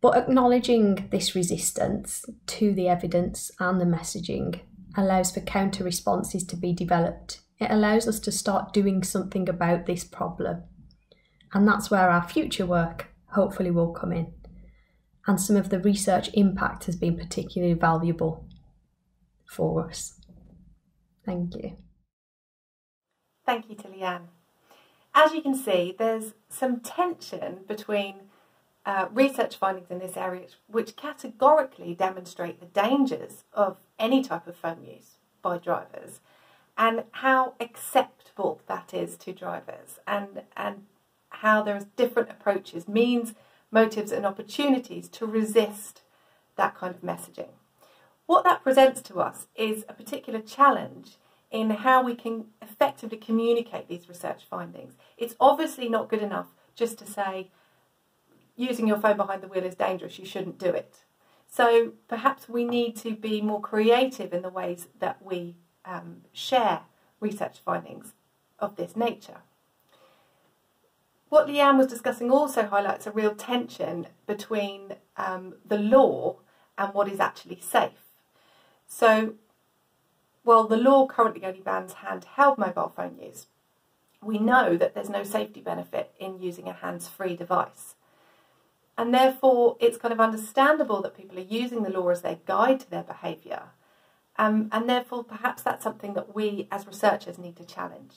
But acknowledging this resistance to the evidence and the messaging allows for counter responses to be developed. It allows us to start doing something about this problem. And that's where our future work hopefully will come in and some of the research impact has been particularly valuable for us. Thank you. Thank you to Leanne. As you can see, there's some tension between uh, research findings in this area which categorically demonstrate the dangers of any type of phone use by drivers and how acceptable that is to drivers and, and how there's different approaches, means motives and opportunities to resist that kind of messaging. What that presents to us is a particular challenge in how we can effectively communicate these research findings. It's obviously not good enough just to say, using your phone behind the wheel is dangerous, you shouldn't do it. So perhaps we need to be more creative in the ways that we um, share research findings of this nature. What Leanne was discussing also highlights a real tension between um, the law and what is actually safe. So, while the law currently only bans handheld mobile phone use, we know that there's no safety benefit in using a hands free device. And therefore, it's kind of understandable that people are using the law as their guide to their behaviour. Um, and therefore, perhaps that's something that we as researchers need to challenge.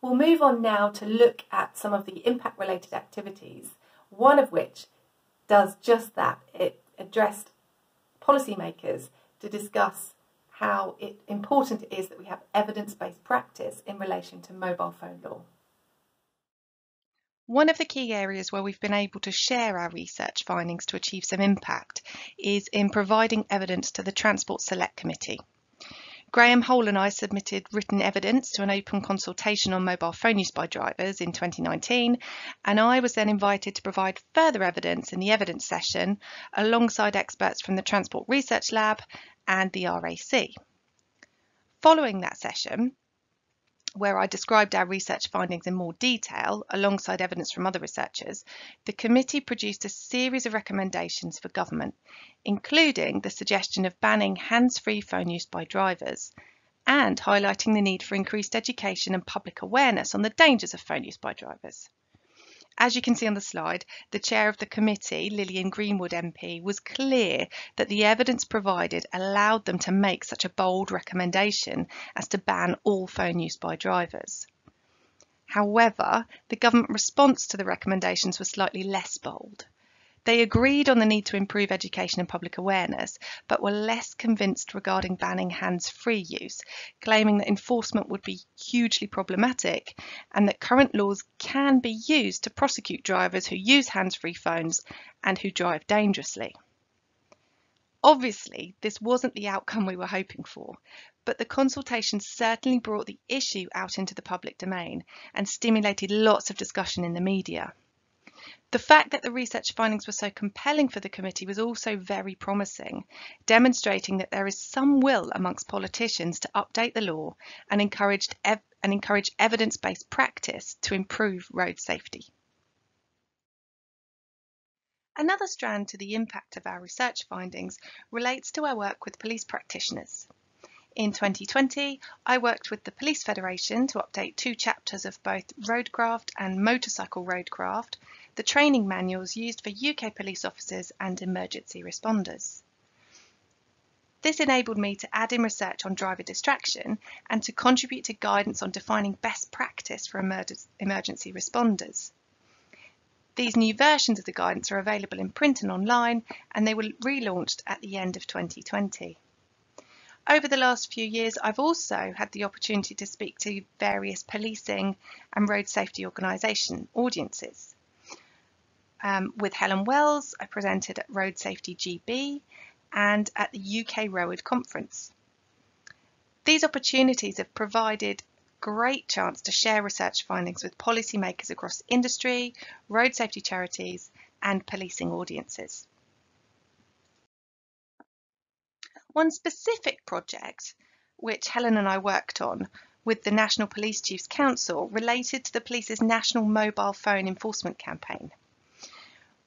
We'll move on now to look at some of the impact related activities, one of which does just that. It addressed policymakers to discuss how it, important it is that we have evidence-based practice in relation to mobile phone law. One of the key areas where we've been able to share our research findings to achieve some impact is in providing evidence to the Transport Select Committee. Graham Hole and I submitted written evidence to an open consultation on mobile phone use by drivers in 2019, and I was then invited to provide further evidence in the evidence session alongside experts from the Transport Research Lab and the RAC. Following that session, where I described our research findings in more detail alongside evidence from other researchers, the committee produced a series of recommendations for government, including the suggestion of banning hands-free phone use by drivers and highlighting the need for increased education and public awareness on the dangers of phone use by drivers. As you can see on the slide, the chair of the committee, Lilian Greenwood MP, was clear that the evidence provided allowed them to make such a bold recommendation as to ban all phone use by drivers. However, the government response to the recommendations was slightly less bold. They agreed on the need to improve education and public awareness, but were less convinced regarding banning hands-free use, claiming that enforcement would be hugely problematic and that current laws can be used to prosecute drivers who use hands-free phones and who drive dangerously. Obviously, this wasn't the outcome we were hoping for, but the consultation certainly brought the issue out into the public domain and stimulated lots of discussion in the media. The fact that the research findings were so compelling for the committee was also very promising, demonstrating that there is some will amongst politicians to update the law and, encouraged ev and encourage evidence-based practice to improve road safety. Another strand to the impact of our research findings relates to our work with police practitioners. In 2020, I worked with the Police Federation to update two chapters of both roadcraft and motorcycle roadcraft, the training manuals used for UK police officers and emergency responders. This enabled me to add in research on driver distraction and to contribute to guidance on defining best practice for emergency responders. These new versions of the guidance are available in print and online, and they were relaunched at the end of 2020. Over the last few years, I've also had the opportunity to speak to various policing and road safety organisation audiences. Um, with Helen Wells, I presented at Road Safety GB and at the UKROEd conference. These opportunities have provided great chance to share research findings with policymakers across industry, road safety charities and policing audiences. One specific project, which Helen and I worked on with the National Police Chiefs Council, related to the police's national mobile phone enforcement campaign.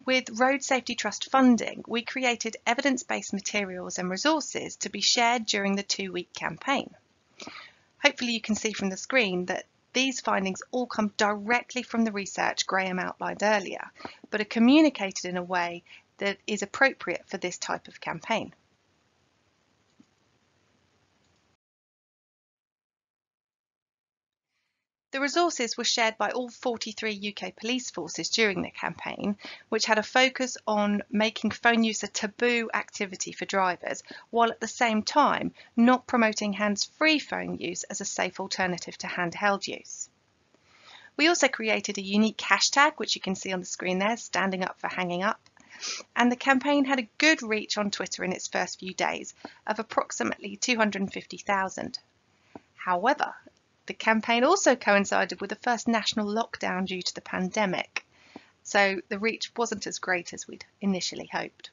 With Road Safety Trust funding, we created evidence-based materials and resources to be shared during the two-week campaign. Hopefully you can see from the screen that these findings all come directly from the research Graham outlined earlier, but are communicated in a way that is appropriate for this type of campaign. The resources were shared by all 43 UK police forces during the campaign, which had a focus on making phone use a taboo activity for drivers, while at the same time not promoting hands-free phone use as a safe alternative to handheld use. We also created a unique hashtag, which you can see on the screen there, standing up for hanging up. And the campaign had a good reach on Twitter in its first few days of approximately 250,000. However, the campaign also coincided with the first national lockdown due to the pandemic, so the reach wasn't as great as we'd initially hoped.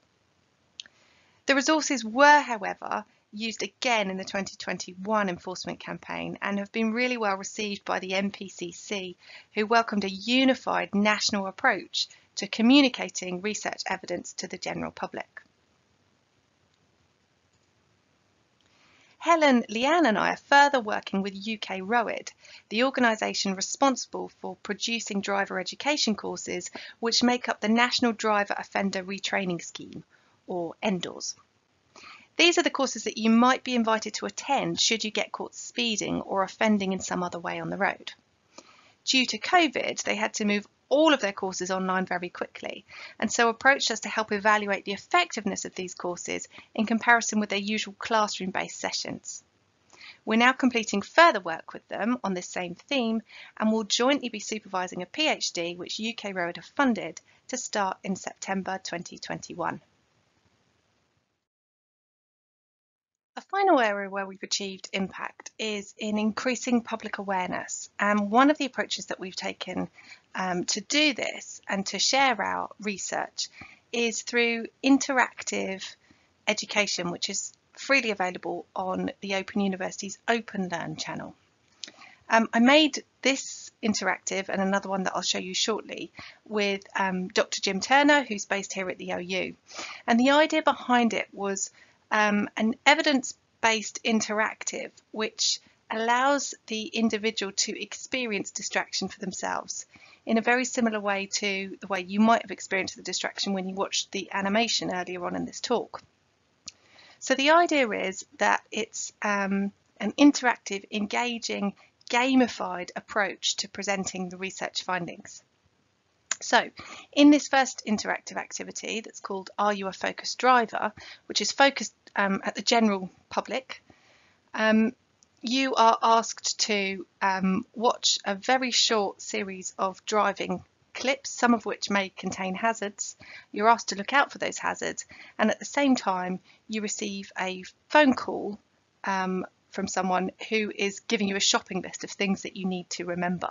The resources were, however, used again in the 2021 enforcement campaign and have been really well received by the NPCC, who welcomed a unified national approach to communicating research evidence to the general public. Helen, Leanne and I are further working with UKROEd, the organisation responsible for producing driver education courses which make up the National Driver Offender Retraining Scheme, or NDORS. These are the courses that you might be invited to attend should you get caught speeding or offending in some other way on the road. Due to COVID, they had to move all of their courses online very quickly and so approached us to help evaluate the effectiveness of these courses in comparison with their usual classroom-based sessions. We're now completing further work with them on this same theme and will jointly be supervising a PhD which UKROEd have funded to start in September 2021. Final area where we've achieved impact is in increasing public awareness. And one of the approaches that we've taken um, to do this and to share our research is through interactive education, which is freely available on the Open University's Open Learn channel. Um, I made this interactive and another one that I'll show you shortly with um, Dr. Jim Turner, who's based here at the OU. And the idea behind it was um, an evidence-based interactive which allows the individual to experience distraction for themselves in a very similar way to the way you might have experienced the distraction when you watched the animation earlier on in this talk. So the idea is that it's um, an interactive, engaging, gamified approach to presenting the research findings. So in this first interactive activity that's called Are You a Focused Driver, which is focused um, at the general public, um, you are asked to um, watch a very short series of driving clips, some of which may contain hazards. You're asked to look out for those hazards and at the same time you receive a phone call um, from someone who is giving you a shopping list of things that you need to remember.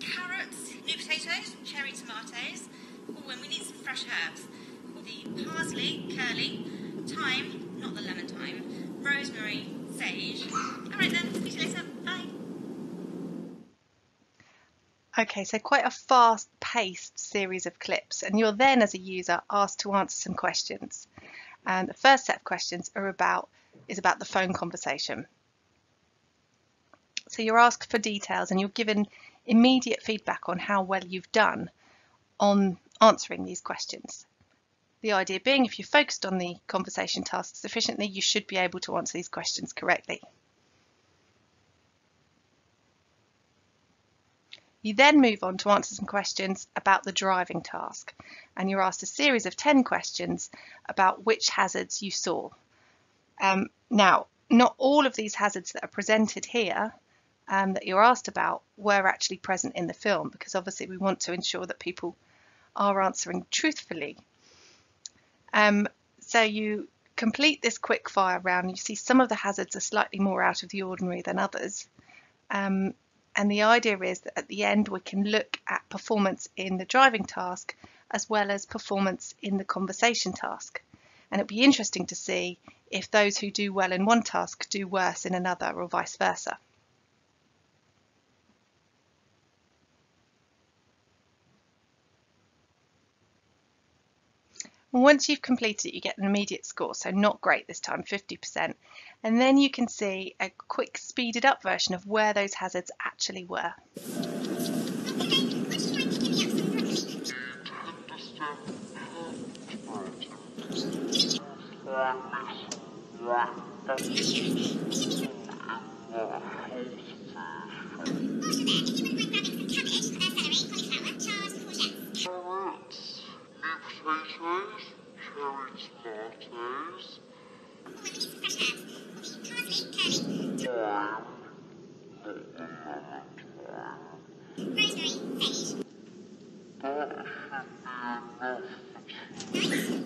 carrots, new potatoes, cherry tomatoes. Oh, and we need some fresh herbs. The parsley, curly, thyme, not the lemon thyme, rosemary, sage. All right then, see you later. Bye. Okay, so quite a fast-paced series of clips, and you're then, as a user, asked to answer some questions. And the first set of questions are about is about the phone conversation. So you're asked for details, and you're given immediate feedback on how well you've done on answering these questions. The idea being, if you focused on the conversation task sufficiently, you should be able to answer these questions correctly. You then move on to answer some questions about the driving task and you're asked a series of 10 questions about which hazards you saw. Um, now, not all of these hazards that are presented here um, that you're asked about were actually present in the film because obviously we want to ensure that people are answering truthfully. Um, so you complete this quick fire round, you see some of the hazards are slightly more out of the ordinary than others. Um, and the idea is that at the end we can look at performance in the driving task as well as performance in the conversation task. And it'll be interesting to see if those who do well in one task do worse in another or vice versa. Once you've completed it, you get an immediate score, so not great this time, 50%. And then you can see a quick speeded up version of where those hazards actually were potatoes, cherry tomatoes. Rosemary,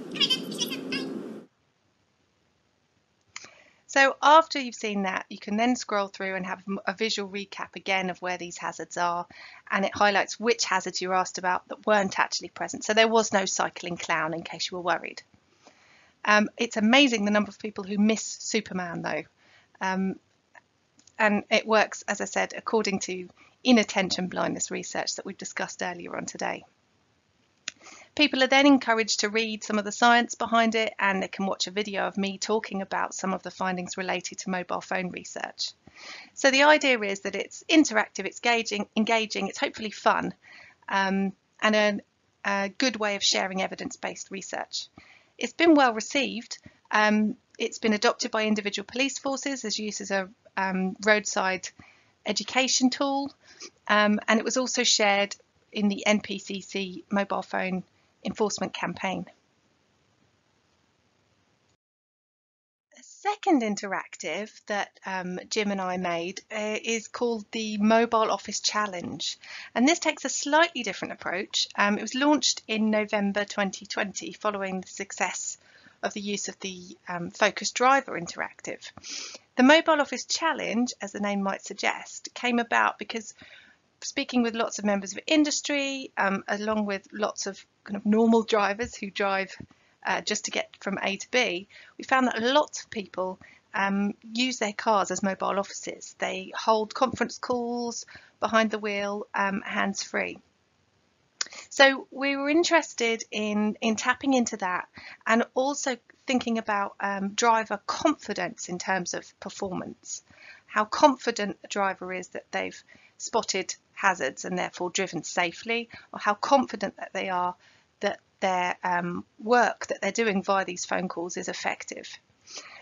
sage. So after you've seen that, you can then scroll through and have a visual recap again of where these hazards are, and it highlights which hazards you were asked about that weren't actually present. So there was no cycling clown in case you were worried. Um, it's amazing the number of people who miss Superman though. Um, and it works, as I said, according to inattention blindness research that we've discussed earlier on today. People are then encouraged to read some of the science behind it and they can watch a video of me talking about some of the findings related to mobile phone research. So the idea is that it's interactive, it's engaging, engaging it's hopefully fun um, and a, a, good way of sharing evidence-based research. It's been well received. Um, it's been adopted by individual police forces as used as a um, roadside education tool um, and it was also shared in the NPCC mobile phone enforcement campaign. A second interactive that um, Jim and I made uh, is called the Mobile Office Challenge. And this takes a slightly different approach. Um, it was launched in November 2020 following the success of the use of the um, Focus Driver interactive. The Mobile Office Challenge, as the name might suggest, came about because speaking with lots of members of industry, um, along with lots of kind of normal drivers who drive uh, just to get from A to B, we found that lots of people um, use their cars as mobile offices. They hold conference calls behind the wheel, um, hands-free. So we were interested in, in tapping into that and also thinking about um, driver confidence in terms of performance, how confident a driver is that they've spotted hazards and therefore driven safely, or how confident that they are that their um, work that they're doing via these phone calls is effective.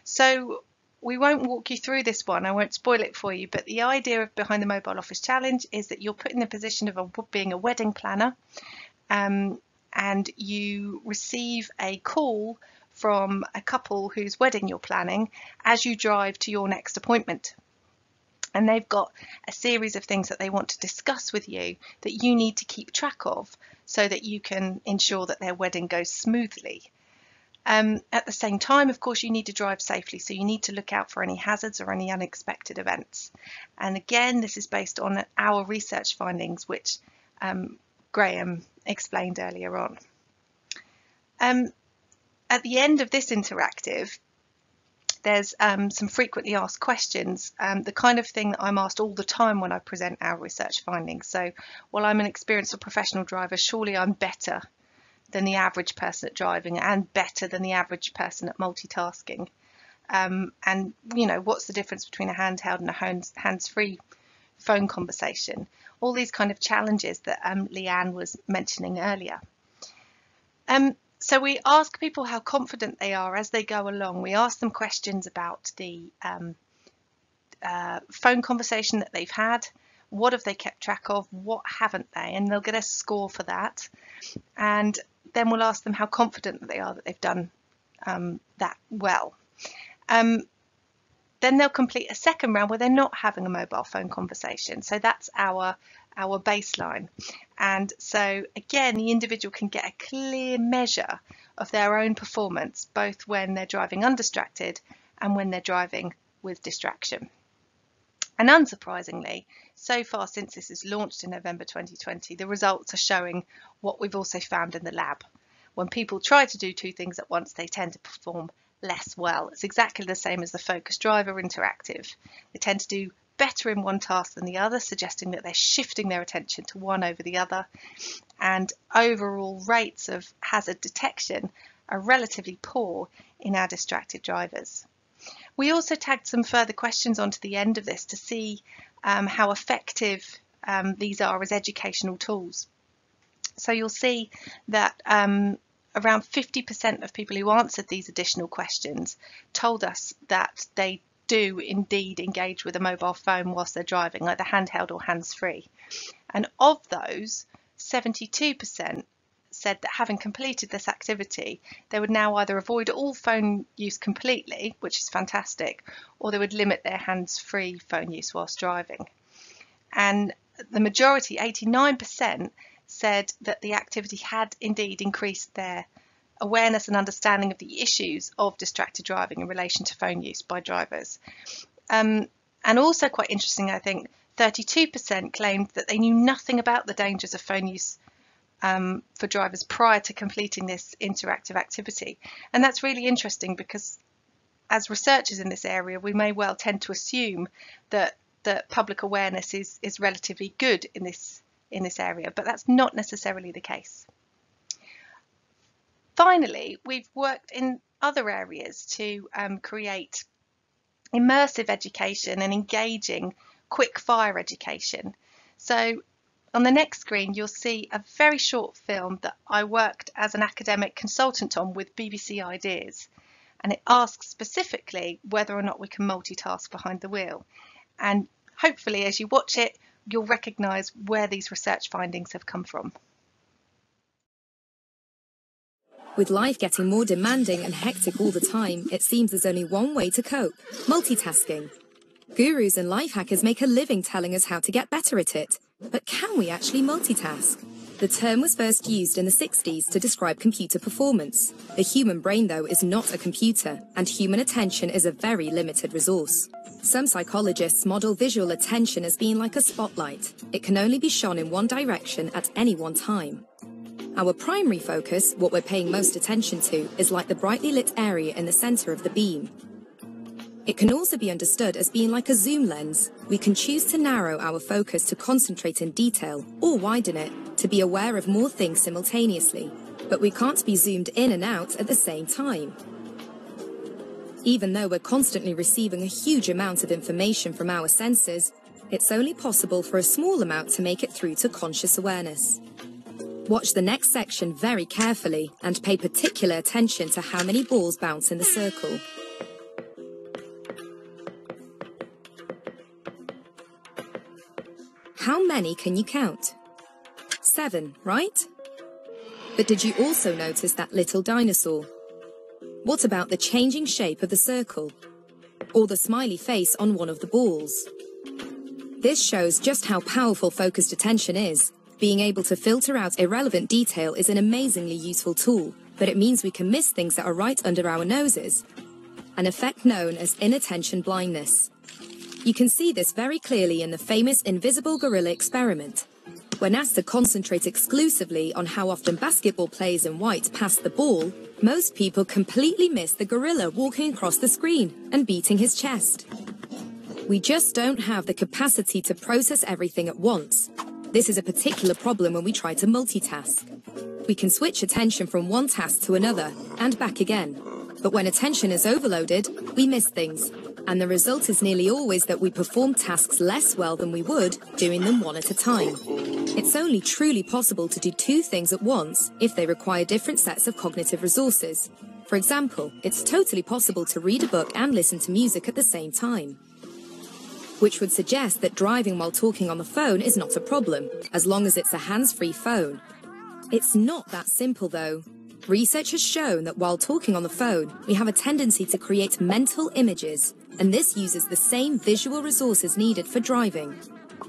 So we won't walk you through this one, I won't spoil it for you, but the idea of behind the Mobile Office Challenge is that you're put in the position of a, being a wedding planner um, and you receive a call from a couple whose wedding you're planning as you drive to your next appointment and they've got a series of things that they want to discuss with you that you need to keep track of so that you can ensure that their wedding goes smoothly. Um, at the same time, of course, you need to drive safely, so you need to look out for any hazards or any unexpected events. And again, this is based on our research findings, which um, Graham explained earlier on. Um, at the end of this interactive, there's um, some frequently asked questions, um, the kind of thing that I'm asked all the time when I present our research findings. So while I'm an experienced or professional driver, surely I'm better than the average person at driving and better than the average person at multitasking. Um, and, you know, what's the difference between a handheld and a hands, hands-free phone conversation? All these kind of challenges that um, Leanne was mentioning earlier. Um, so we ask people how confident they are as they go along. We ask them questions about the um, uh, phone conversation that they've had, what have they kept track of, what haven't they, and they'll get a score for that. And then we'll ask them how confident they are that they've done um, that well. Um, then they'll complete a second round where they're not having a mobile phone conversation. So that's our our baseline. And so again, the individual can get a clear measure of their own performance, both when they're driving undistracted and when they're driving with distraction. And unsurprisingly, so far since this is launched in November 2020, the results are showing what we've also found in the lab. When people try to do two things at once, they tend to perform less well. It's exactly the same as the Focus Driver Interactive. They tend to do better in one task than the other, suggesting that they're shifting their attention to one over the other. And overall rates of hazard detection are relatively poor in our distracted drivers. We also tagged some further questions onto the end of this to see um, how effective um, these are as educational tools. So you'll see that um, around 50% of people who answered these additional questions told us that they do indeed engage with a mobile phone whilst they're driving, either handheld or hands-free. And of those, 72% said that having completed this activity, they would now either avoid all phone use completely, which is fantastic, or they would limit their hands-free phone use whilst driving. And the majority, 89%, said that the activity had indeed increased their awareness and understanding of the issues of distracted driving in relation to phone use by drivers. Um, and also quite interesting, I think, 32% claimed that they knew nothing about the dangers of phone use um, for drivers prior to completing this interactive activity. And that's really interesting because as researchers in this area, we may well tend to assume that that public awareness is, is relatively good in this in this area, but that's not necessarily the case. Finally, we've worked in other areas to um, create immersive education and engaging quick fire education. So on the next screen, you'll see a very short film that I worked as an academic consultant on with BBC Ideas. And it asks specifically whether or not we can multitask behind the wheel. And hopefully, as you watch it, you'll recognise where these research findings have come from. With life getting more demanding and hectic all the time, it seems there's only one way to cope multitasking. Gurus and life hackers make a living telling us how to get better at it. But can we actually multitask? The term was first used in the 60s to describe computer performance. The human brain, though, is not a computer, and human attention is a very limited resource. Some psychologists model visual attention as being like a spotlight. It can only be shone in one direction at any one time. Our primary focus, what we're paying most attention to, is like the brightly lit area in the center of the beam. It can also be understood as being like a zoom lens. We can choose to narrow our focus to concentrate in detail, or widen it to be aware of more things simultaneously. But we can't be zoomed in and out at the same time. Even though we're constantly receiving a huge amount of information from our senses, it's only possible for a small amount to make it through to conscious awareness. Watch the next section very carefully and pay particular attention to how many balls bounce in the circle. How many can you count? Seven, right? But did you also notice that little dinosaur? What about the changing shape of the circle? Or the smiley face on one of the balls? This shows just how powerful focused attention is being able to filter out irrelevant detail is an amazingly useful tool, but it means we can miss things that are right under our noses, an effect known as inattention blindness. You can see this very clearly in the famous invisible gorilla experiment. When asked to concentrate exclusively on how often basketball players in white pass the ball, most people completely miss the gorilla walking across the screen and beating his chest. We just don't have the capacity to process everything at once. This is a particular problem when we try to multitask. We can switch attention from one task to another and back again. But when attention is overloaded, we miss things. And the result is nearly always that we perform tasks less well than we would doing them one at a time. It's only truly possible to do two things at once if they require different sets of cognitive resources. For example, it's totally possible to read a book and listen to music at the same time. Which would suggest that driving while talking on the phone is not a problem, as long as it's a hands-free phone. It's not that simple though. Research has shown that while talking on the phone, we have a tendency to create mental images, and this uses the same visual resources needed for driving.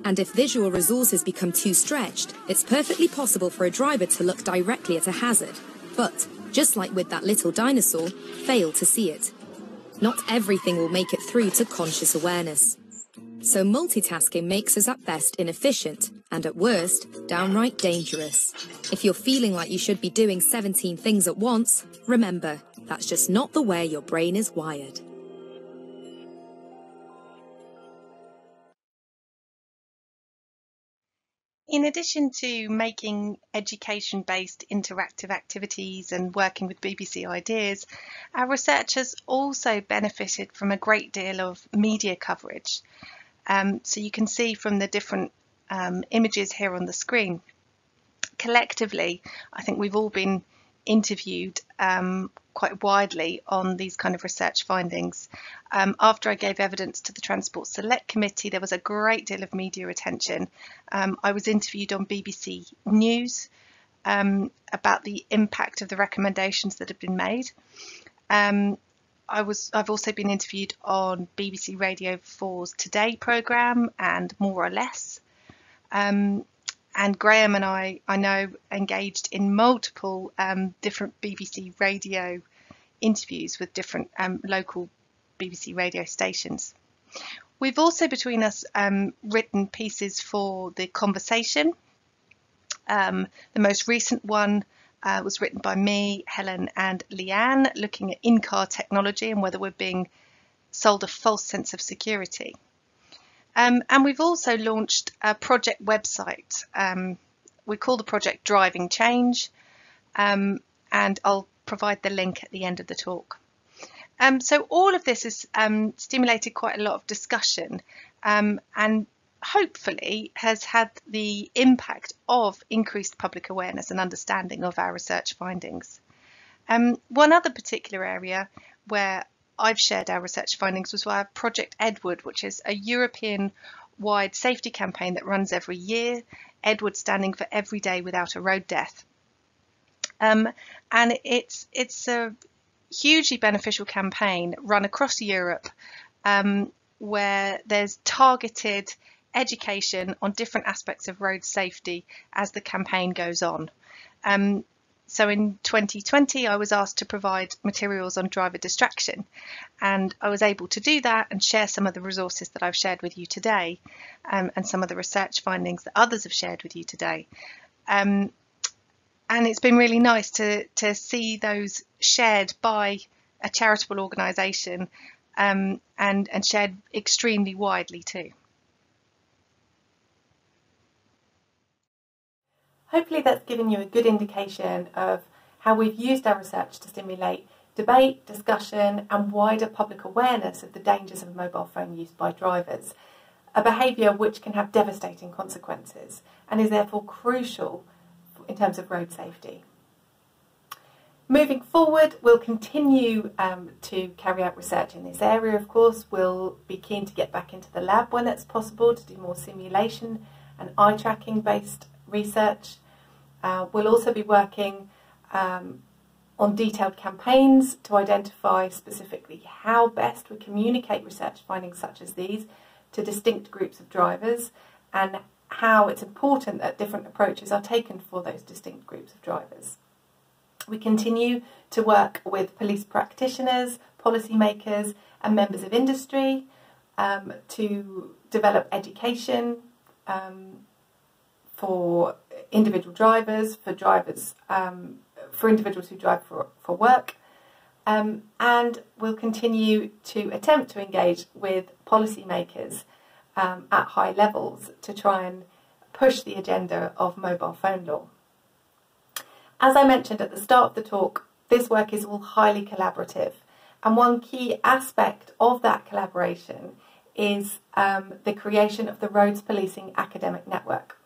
And if visual resources become too stretched, it's perfectly possible for a driver to look directly at a hazard, but, just like with that little dinosaur, fail to see it. Not everything will make it through to conscious awareness. So multitasking makes us at best inefficient and at worst downright dangerous. If you're feeling like you should be doing 17 things at once, remember, that's just not the way your brain is wired. In addition to making education based interactive activities and working with BBC Ideas, our researchers also benefited from a great deal of media coverage. Um, so you can see from the different um, images here on the screen. Collectively, I think we've all been interviewed um, quite widely on these kind of research findings. Um, after I gave evidence to the Transport Select Committee, there was a great deal of media attention. Um, I was interviewed on BBC News um, about the impact of the recommendations that have been made. I was I've also been interviewed on BBC Radio 4's Today programme and More or Less. Um, and Graham and I, I know, engaged in multiple um, different BBC radio interviews with different um, local BBC radio stations. We've also, between us, um, written pieces for The Conversation. Um, the most recent one uh, was written by me, Helen, and Leanne, looking at in car technology and whether we're being sold a false sense of security. Um, and we've also launched a project website. Um, we call the project Driving Change, um, and I'll provide the link at the end of the talk. Um, so all of this has um, stimulated quite a lot of discussion um, and hopefully has had the impact of increased public awareness and understanding of our research findings. one other particular area where I've shared our research findings was via Project Edward, which is a European wide safety campaign that runs every year, Edward standing for Every Day Without a Road Death. Um, and it's, it's a hugely beneficial campaign run across Europe um, where there's targeted education on different aspects of road safety as the campaign goes on. Um, so in 2020, I was asked to provide materials on driver distraction, and I was able to do that and share some of the resources that I've shared with you today um, and some of the research findings that others have shared with you today. Um, and it's been really nice to, to see those shared by a charitable organisation um, and, and shared extremely widely too. Hopefully that's given you a good indication of how we've used our research to stimulate debate, discussion and wider public awareness of the dangers of mobile phone use by drivers, a behaviour which can have devastating consequences and is therefore crucial in terms of road safety. Moving forward, we'll continue um, to carry out research in this area, of course. We'll be keen to get back into the lab when it's possible to do more simulation and eye tracking based research. Uh, we'll also be working um, on detailed campaigns to identify specifically how best we communicate research findings such as these to distinct groups of drivers and how it's important that different approaches are taken for those distinct groups of drivers. We continue to work with police practitioners, policymakers, and members of industry um, to develop education um, for individual drivers, for drivers, um, for individuals who drive for, for work. Um, and we'll continue to attempt to engage with policymakers um, at high levels to try and push the agenda of mobile phone law. As I mentioned at the start of the talk, this work is all highly collaborative. And one key aspect of that collaboration is um, the creation of the Roads Policing Academic Network.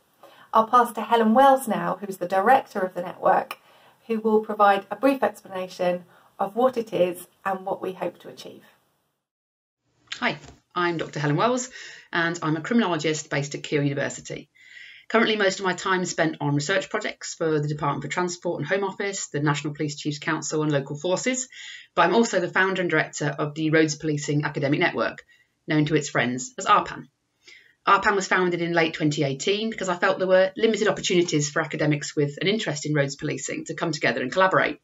I'll pass to Helen Wells now, who's the director of the network, who will provide a brief explanation of what it is and what we hope to achieve. Hi, I'm Dr. Helen Wells, and I'm a criminologist based at Keele University. Currently, most of my time is spent on research projects for the Department for Transport and Home Office, the National Police Chiefs Council, and local forces. But I'm also the founder and director of the Roads Policing Academic Network, known to its friends as ARPAN. ARPAN was founded in late 2018 because I felt there were limited opportunities for academics with an interest in roads policing to come together and collaborate.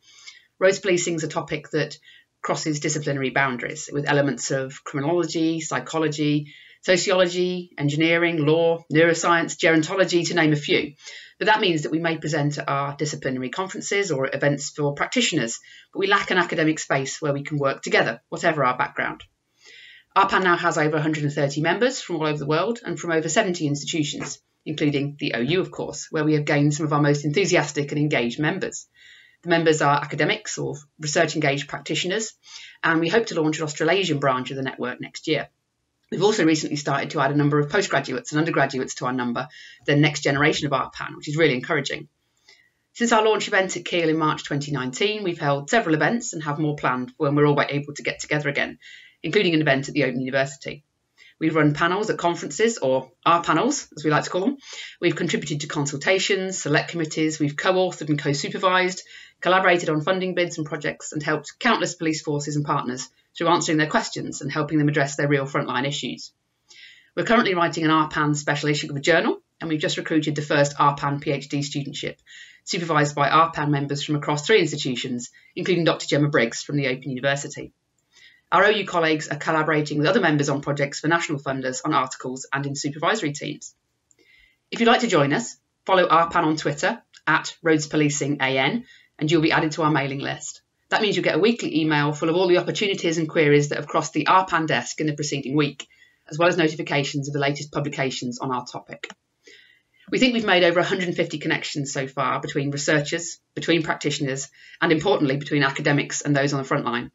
Roads policing is a topic that crosses disciplinary boundaries with elements of criminology, psychology, sociology, engineering, law, neuroscience, gerontology, to name a few. But that means that we may present at our disciplinary conferences or events for practitioners, but we lack an academic space where we can work together, whatever our background. ARPAN now has over 130 members from all over the world and from over 70 institutions, including the OU, of course, where we have gained some of our most enthusiastic and engaged members. The members are academics or research engaged practitioners, and we hope to launch an Australasian branch of the network next year. We've also recently started to add a number of postgraduates and undergraduates to our number, the next generation of ARPAN, which is really encouraging. Since our launch event at Keele in March 2019, we've held several events and have more planned when we're all able to get together again, including an event at the Open University. We've run panels at conferences, or our panels, as we like to call them. We've contributed to consultations, select committees, we've co authored and co supervised, collaborated on funding bids and projects, and helped countless police forces and partners through answering their questions and helping them address their real frontline issues. We're currently writing an ARPAN special issue of a journal, and we've just recruited the first ARPAN PhD studentship, supervised by ARPAN members from across three institutions, including Dr. Gemma Briggs from the Open University. Our OU colleagues are collaborating with other members on projects for national funders on articles and in supervisory teams. If you'd like to join us, follow ARPAN on Twitter at Roads Policing AN, and you'll be added to our mailing list. That means you'll get a weekly email full of all the opportunities and queries that have crossed the ARPAN desk in the preceding week, as well as notifications of the latest publications on our topic. We think we've made over 150 connections so far between researchers, between practitioners, and importantly, between academics and those on the front line.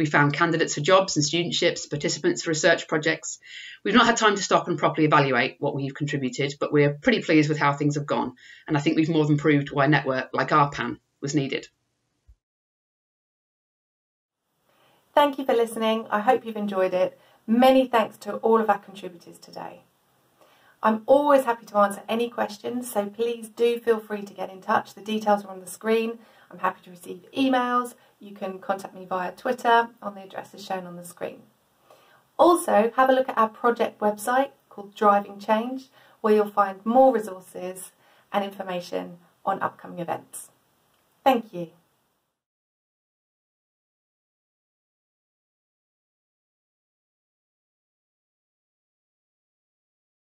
We found candidates for jobs and studentships, participants for research projects. We've not had time to stop and properly evaluate what we've contributed, but we're pretty pleased with how things have gone, and I think we've more than proved why a network like ARPAN was needed. Thank you for listening. I hope you've enjoyed it. Many thanks to all of our contributors today. I'm always happy to answer any questions, so please do feel free to get in touch. The details are on the screen. I'm happy to receive emails. You can contact me via Twitter on the addresses shown on the screen. Also, have a look at our project website called Driving Change, where you'll find more resources and information on upcoming events. Thank you.